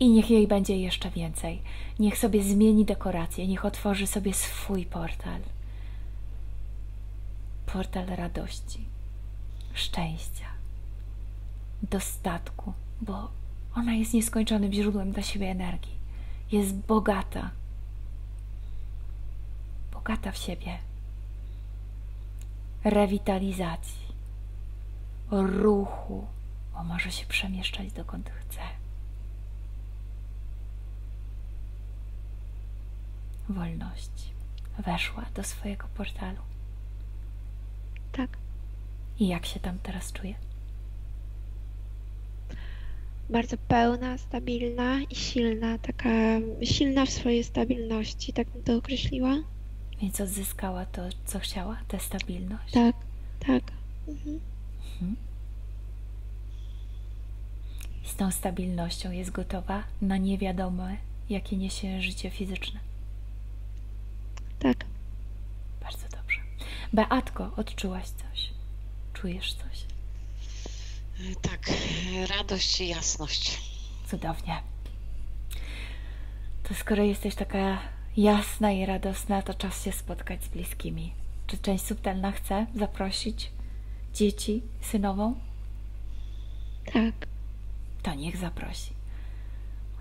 I niech jej będzie jeszcze więcej. Niech sobie zmieni dekorację, niech otworzy sobie swój portal. Portal radości, szczęścia, dostatku, bo ona jest nieskończonym źródłem dla siebie energii. Jest bogata. Bogata w siebie. Rewitalizacji, ruchu, bo może się przemieszczać dokąd chce. Wolności. Weszła do swojego portalu. Tak. I jak się tam teraz czuje? Bardzo pełna, stabilna i silna. Taka silna w swojej stabilności, tak bym to określiła. Więc odzyskała to, co chciała, tę stabilność. Tak, tak. Mhm. I z tą stabilnością jest gotowa na niewiadome, jakie niesie życie fizyczne. Tak. Bardzo dobrze. Beatko, odczułaś coś? Czujesz coś? Tak, radość i jasność. Cudownie. To skoro jesteś taka jasna i radosna, to czas się spotkać z bliskimi. Czy część subtelna chce zaprosić dzieci synową? Tak. To niech zaprosi.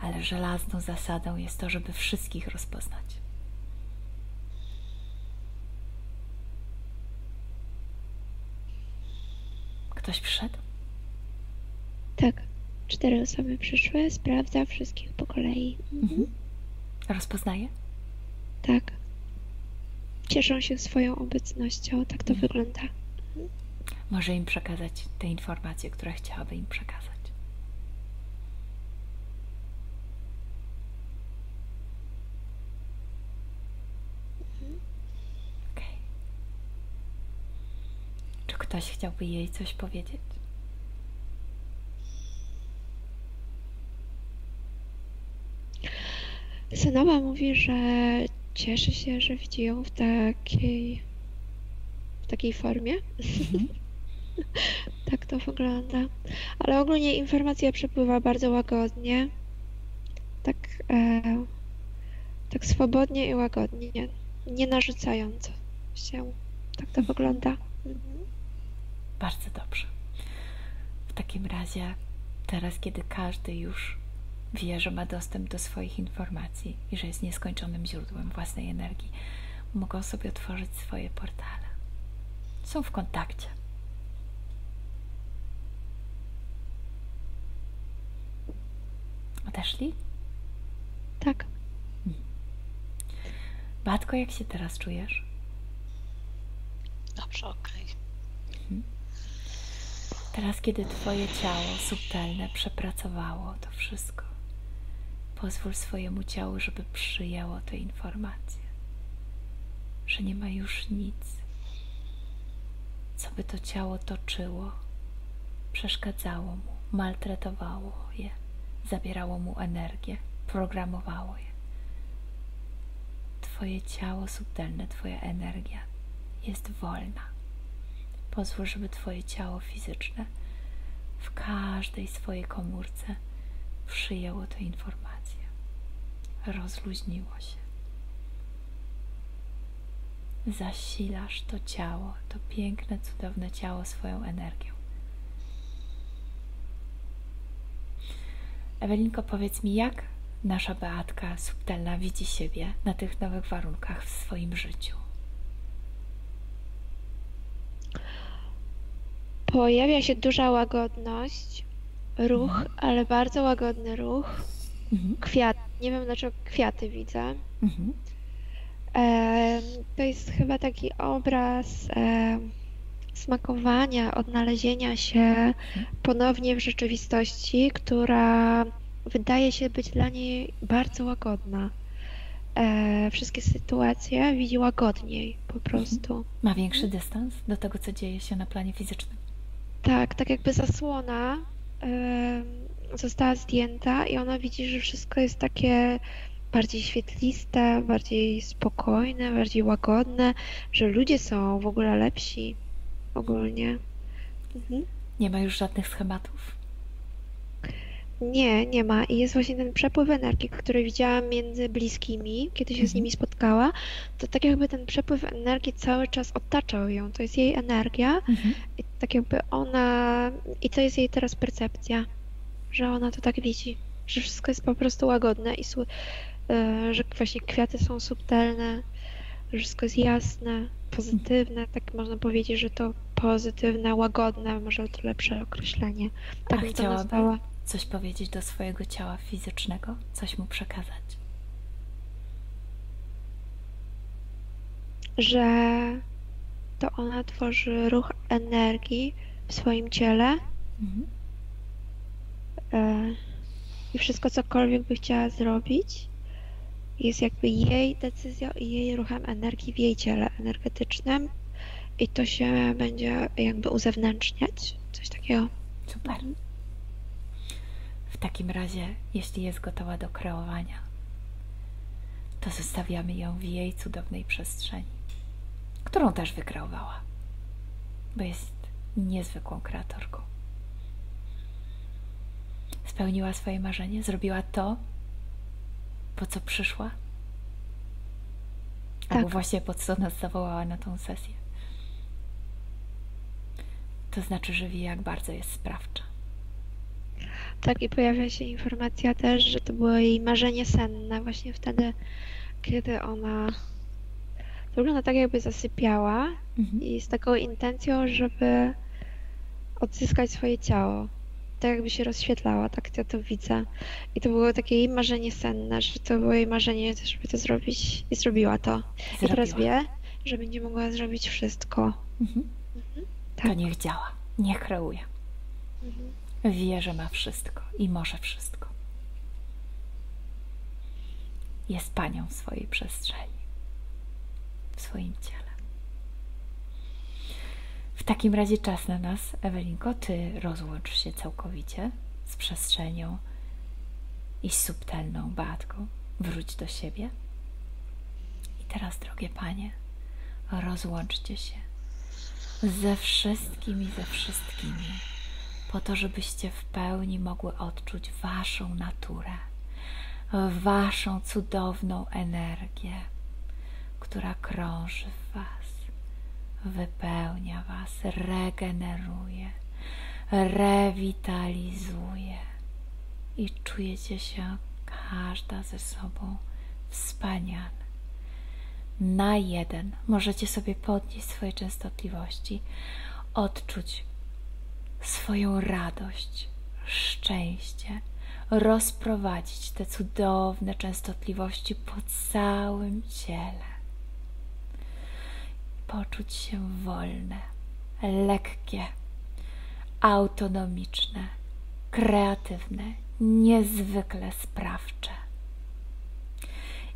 Ale żelazną zasadą jest to, żeby wszystkich rozpoznać. Ktoś przyszedł? Tak. Cztery osoby przyszły, sprawdza wszystkich po kolei. Mhm. Rozpoznaje? Tak. Cieszą się swoją obecnością, tak to Mhm. wygląda. Może im przekazać te informacje, które chciałaby im przekazać. Okej. Czy ktoś chciałby jej coś powiedzieć? Synowa mówi, że cieszy się, że widzi ją w takiej, w takiej formie. Mhm. [laughs] tak to wygląda. Ale ogólnie informacja przepływa bardzo łagodnie. Tak, e, tak swobodnie i łagodnie. Nie narzucając się. Tak to wygląda. Mhm. Bardzo dobrze. W takim razie, teraz, kiedy każdy już wie, że ma dostęp do swoich informacji i że jest nieskończonym źródłem własnej energii, mogą sobie otworzyć swoje portale. Są w kontakcie. Odeszli? Tak. Batko, jak się teraz czujesz? Dobrze, okej. Teraz, kiedy Twoje ciało subtelne przepracowało to wszystko, pozwól swojemu ciału, żeby przyjęło te informacje, że nie ma już nic, co by to ciało toczyło, przeszkadzało mu, maltretowało je, zabierało mu energię, programowało je. Twoje ciało subtelne, Twoja energia jest wolna. Pozwól, żeby Twoje ciało fizyczne w każdej swojej komórce przyjęło tę informację, rozluźniło się. Zasilasz to ciało, to piękne, cudowne ciało swoją energią. Ewelinko, powiedz mi, jak nasza Beatka subtelna widzi siebie na tych nowych warunkach w swoim życiu? Pojawia się duża łagodność, ruch, Mhm. ale bardzo łagodny ruch. Mhm. Kwiat, nie wiem dlaczego kwiaty widzę. Mhm. Em, To jest chyba taki obraz em, smakowania, odnalezienia się ponownie w rzeczywistości, która wydaje się być dla niej bardzo łagodna. E, Wszystkie sytuacje widzi łagodniej po prostu. Ma większy dystans do tego, co dzieje się na planie fizycznym. Tak, tak jakby zasłona em, została zdjęta i ona widzi, że wszystko jest takie bardziej świetliste, bardziej spokojne, bardziej łagodne, że ludzie są w ogóle lepsi ogólnie. Mhm. Nie ma już żadnych schematów. Nie, nie ma. I jest właśnie ten przepływ energii, który widziałam między bliskimi, kiedy się z Mhm. nimi spotkała. To tak jakby ten przepływ energii cały czas otaczał ją. To jest jej energia Mhm. i tak jakby ona... I to jest jej teraz percepcja, że ona to tak widzi. Że wszystko jest po prostu łagodne i sły- e, że właśnie kwiaty są subtelne, że wszystko jest jasne, pozytywne. Tak można powiedzieć, że to pozytywne, łagodne, może to lepsze określenie. Tak bym to chciałaby nazwała. Coś powiedzieć do swojego ciała fizycznego? Coś mu przekazać? że to ona tworzy ruch energii w swoim ciele Mhm. e, i wszystko cokolwiek by chciała zrobić jest jakby jej decyzją i jej ruchem energii w jej ciele energetycznym i to się będzie jakby uzewnętrzniać, coś takiego. Super. W takim razie, jeśli jest gotowa do kreowania, to zostawiamy ją w jej cudownej przestrzeni, którą też wykreowała, bo jest niezwykłą kreatorką. Spełniła swoje marzenie, zrobiła to, po co przyszła, albo Tak. właśnie po co nas zawołała na tą sesję. To znaczy, że wie, jak bardzo jest sprawcza. Tak, i pojawia się informacja też, że to było jej marzenie senne właśnie wtedy, kiedy ona to wygląda tak, jakby zasypiała Mhm. i z taką intencją, żeby odzyskać swoje ciało. Tak jakby się rozświetlała, tak ja to widzę. I to było takie jej marzenie senne, że to było jej marzenie, żeby to zrobić i zrobiła to. I teraz Zrobiła. wie, że będzie mogła zrobić wszystko. Mhm. To Tak. niech działa, niech kreuje. Mhm. Wie, że ma wszystko i może wszystko. Jest panią w swojej przestrzeni, w swoim ciele. W takim razie czas na nas, Ewelinko, ty rozłącz się całkowicie z przestrzenią i subtelną Beatką. Wróć do siebie. I teraz, drogie panie, rozłączcie się ze wszystkim i ze wszystkimi po to, żebyście w pełni mogły odczuć Waszą naturę, Waszą cudowną energię, która krąży w Was, wypełnia Was, regeneruje, rewitalizuje i czujecie się każda ze sobą wspaniale. Na jeden możecie sobie podnieść swoje częstotliwości, odczuć swoją radość, szczęście, rozprowadzić te cudowne częstotliwości po całym ciele. Poczuć się wolne, lekkie, autonomiczne, kreatywne, niezwykle sprawcze.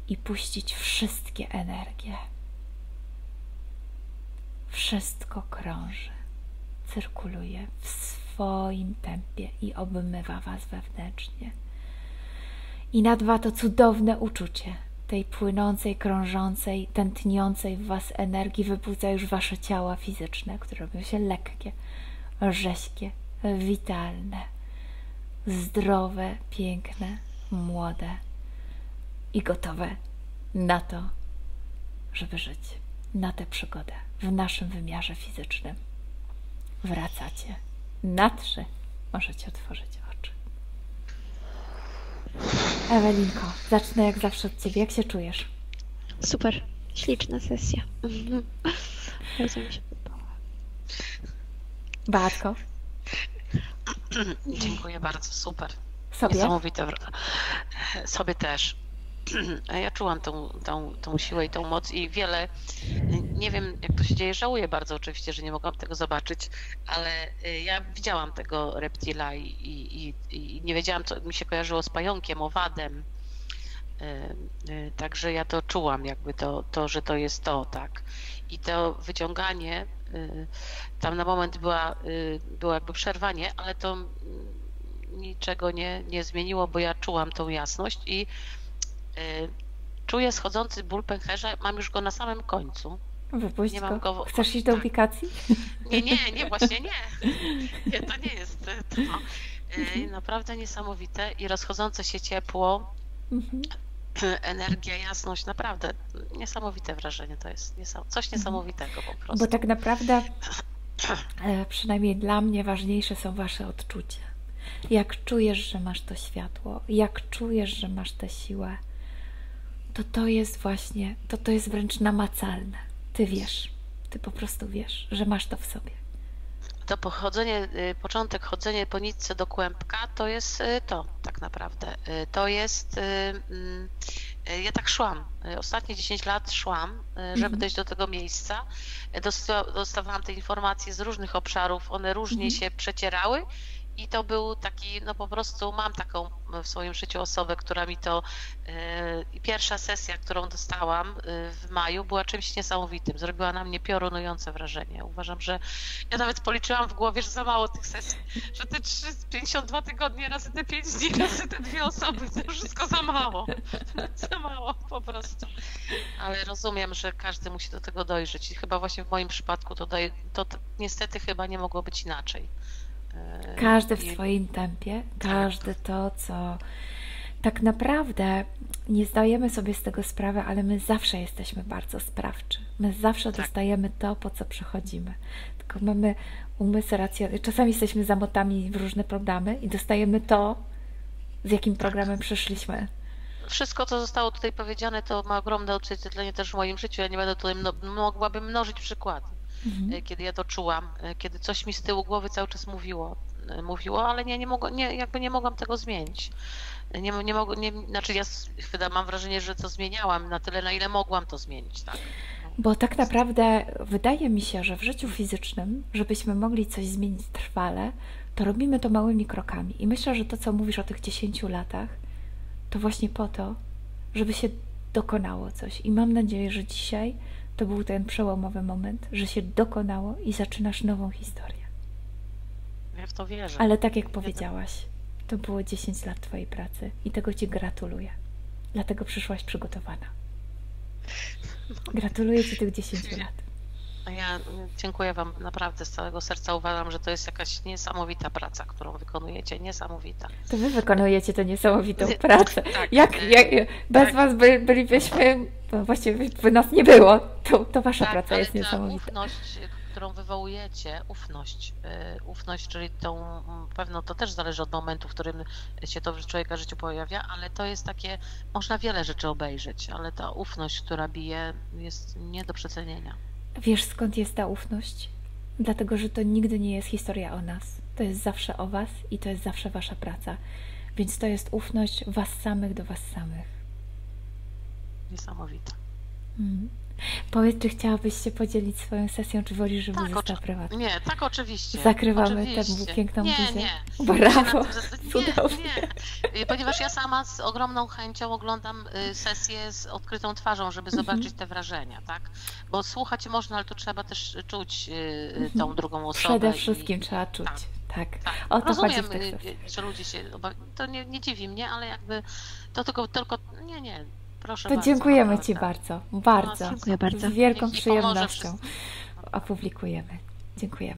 I puścić wszystkie energie. Wszystko krąży cyrkuluje w swoim tempie i obmywa Was wewnętrznie. I nadwa to cudowne uczucie tej płynącej, krążącej, tętniącej w Was energii wybudza już Wasze ciała fizyczne, które robią się lekkie, rześkie, witalne, zdrowe, piękne, młode i gotowe na to, żeby żyć, na tę przygodę w naszym wymiarze fizycznym wracacie. Na trzy możecie otworzyć oczy. Ewelinko, zacznę jak zawsze od Ciebie. Jak się czujesz? Super, śliczna sesja. [laughs] Bardzo mi się podobała. Batko, Dziękuję bardzo, super. sobie? Niesamowite. Sobie też. [clears throat] A Ja czułam tą, tą, tą siłę i tą moc i wiele, nie wiem jak to się dzieje, żałuję bardzo oczywiście, że nie mogłam tego zobaczyć, ale y, ja widziałam tego reptila i, i, i, nie wiedziałam, co mi się kojarzyło z pająkiem, owadem. Y, y, Także ja to czułam, jakby to, to, że to jest to, tak. I to wyciąganie, tam na moment była, było jakby przerwanie, ale to mm, niczego nie, nie zmieniło, bo ja czułam tą jasność i czuję schodzący ból pęcherza, mam już go na samym końcu. Wypuść nie mam go. go- Chcesz iść do ubikacji? Nie, nie, nie, właśnie nie. [laughs] Nie, to nie jest y, to. Y, Naprawdę niesamowite i rozchodzące się ciepło, Mhm. [clears throat] energia, jasność, naprawdę niesamowite wrażenie to jest. Coś niesamowitego po prostu. Bo tak naprawdę, [clears throat] e, przynajmniej dla mnie, ważniejsze są Wasze odczucia. Jak czujesz, że masz to światło, jak czujesz, że masz tę siłę, to to jest właśnie, to to jest wręcz namacalne. Ty wiesz, ty po prostu wiesz, że masz to w sobie. To pochodzenie, y, początek chodzenie po nitce do kłębka to jest y, to tak naprawdę. Y, To jest. mm, Ja tak szłam. Ostatnie 10 lat szłam, żeby Mhm. dojść do tego miejsca. Dosta- Dostawałam te informacje z różnych obszarów, one różnie Mhm. się przecierały. I to był taki, no po prostu mam taką w swoim życiu osobę, która mi to. y, Pierwsza sesja, którą dostałam y, w maju, była czymś niesamowitym. Zrobiła na mnie piorunujące wrażenie. Uważam, że ja nawet policzyłam w głowie, że za mało tych sesji, że te 3, 52 tygodnie razy te 5 dni, razy te dwie osoby, to wszystko za mało. [laughs] Za mało po prostu. Ale rozumiem, że każdy musi do tego dojrzeć i chyba właśnie w moim przypadku to, to, to niestety chyba nie mogło być inaczej. E, Każdy w swoim tempie, każdy to, co tak naprawdę nie zdajemy sobie z tego sprawy, ale my zawsze jesteśmy bardzo sprawczy. My zawsze tak. dostajemy to, po co przychodzimy. Tylko mamy umysł racjonalny. Czasami jesteśmy zamotami w różne programy i dostajemy to, z jakim programem tak. przyszliśmy wszystko, co zostało tutaj powiedziane, to ma ogromne odzwierciedlenie też w moim życiu. Ja nie będę tutaj, mno, mogłabym mnożyć przykłady, mhm. E, kiedy ja to czułam, e, kiedy coś mi z tyłu głowy cały czas mówiło, e, mówiło, ale nie, nie, mogło, nie, jakby nie mogłam tego zmienić. Nie, nie mogę, nie, znaczy ja mam wrażenie, że to zmieniałam na tyle, na ile mogłam to zmienić, tak. Bo tak naprawdę wydaje mi się, że w życiu fizycznym, żebyśmy mogli coś zmienić trwale, to robimy to małymi krokami. I myślę, że to, co mówisz o tych 10 latach, to właśnie po to, żeby się dokonało coś. I mam nadzieję, że dzisiaj to był ten przełomowy moment, że się dokonało i zaczynasz nową historię. Ja w to wierzę. Ale tak jak powiedziałaś, to było 10 lat Twojej pracy i tego Ci gratuluję. Dlatego przyszłaś przygotowana. Gratuluję Ci tych 10 lat. Ja dziękuję Wam naprawdę z całego serca. Uważam, że to jest jakaś niesamowita praca, którą wykonujecie. Niesamowita. To Wy wykonujecie tę niesamowitą pracę. Tak, jak, jak, bez tak. Was by, bylibyśmy, bo właściwie by nas nie było. To, to Wasza tak, praca jest niesamowita. Ufność, którą wywołujecie, ufność, yy, ufność, czyli tą, pewno to też zależy od momentu, w którym się to w człowieka życiu pojawia, ale to jest takie, można wiele rzeczy obejrzeć, ale ta ufność, która bije, jest nie do przecenienia. Wiesz skąd jest ta ufność? Dlatego, że to nigdy nie jest historia o nas. To jest zawsze o Was i to jest zawsze Wasza praca. Więc to jest ufność Was samych do Was samych. Niesamowite. Mm. Powiedz, czy chciałabyś się podzielić swoją sesją, czy wolisz, żeby tak, została prywatna? Nie, tak oczywiście. Zakrywamy oczywiście. tę piękną nie. Nie, [laughs] Brawo, nie, nie. Ponieważ ja sama z ogromną chęcią oglądam y, sesję z odkrytą twarzą, żeby mhm. zobaczyć te wrażenia, tak? Bo słuchać można, ale tu trzeba też czuć y, y, tą mhm. drugą osobę. Przede wszystkim i... trzeba czuć. Tak. Tak. tak. O to Rozumiem, że ludzie się. To nie, nie dziwi mnie, ale jakby to tylko, tylko nie, nie, Proszę to bardzo, dziękujemy naprawdę. Ci bardzo, bardzo. Dziękuję bardzo. Z wielką przyjemnością opublikujemy. Dziękujemy.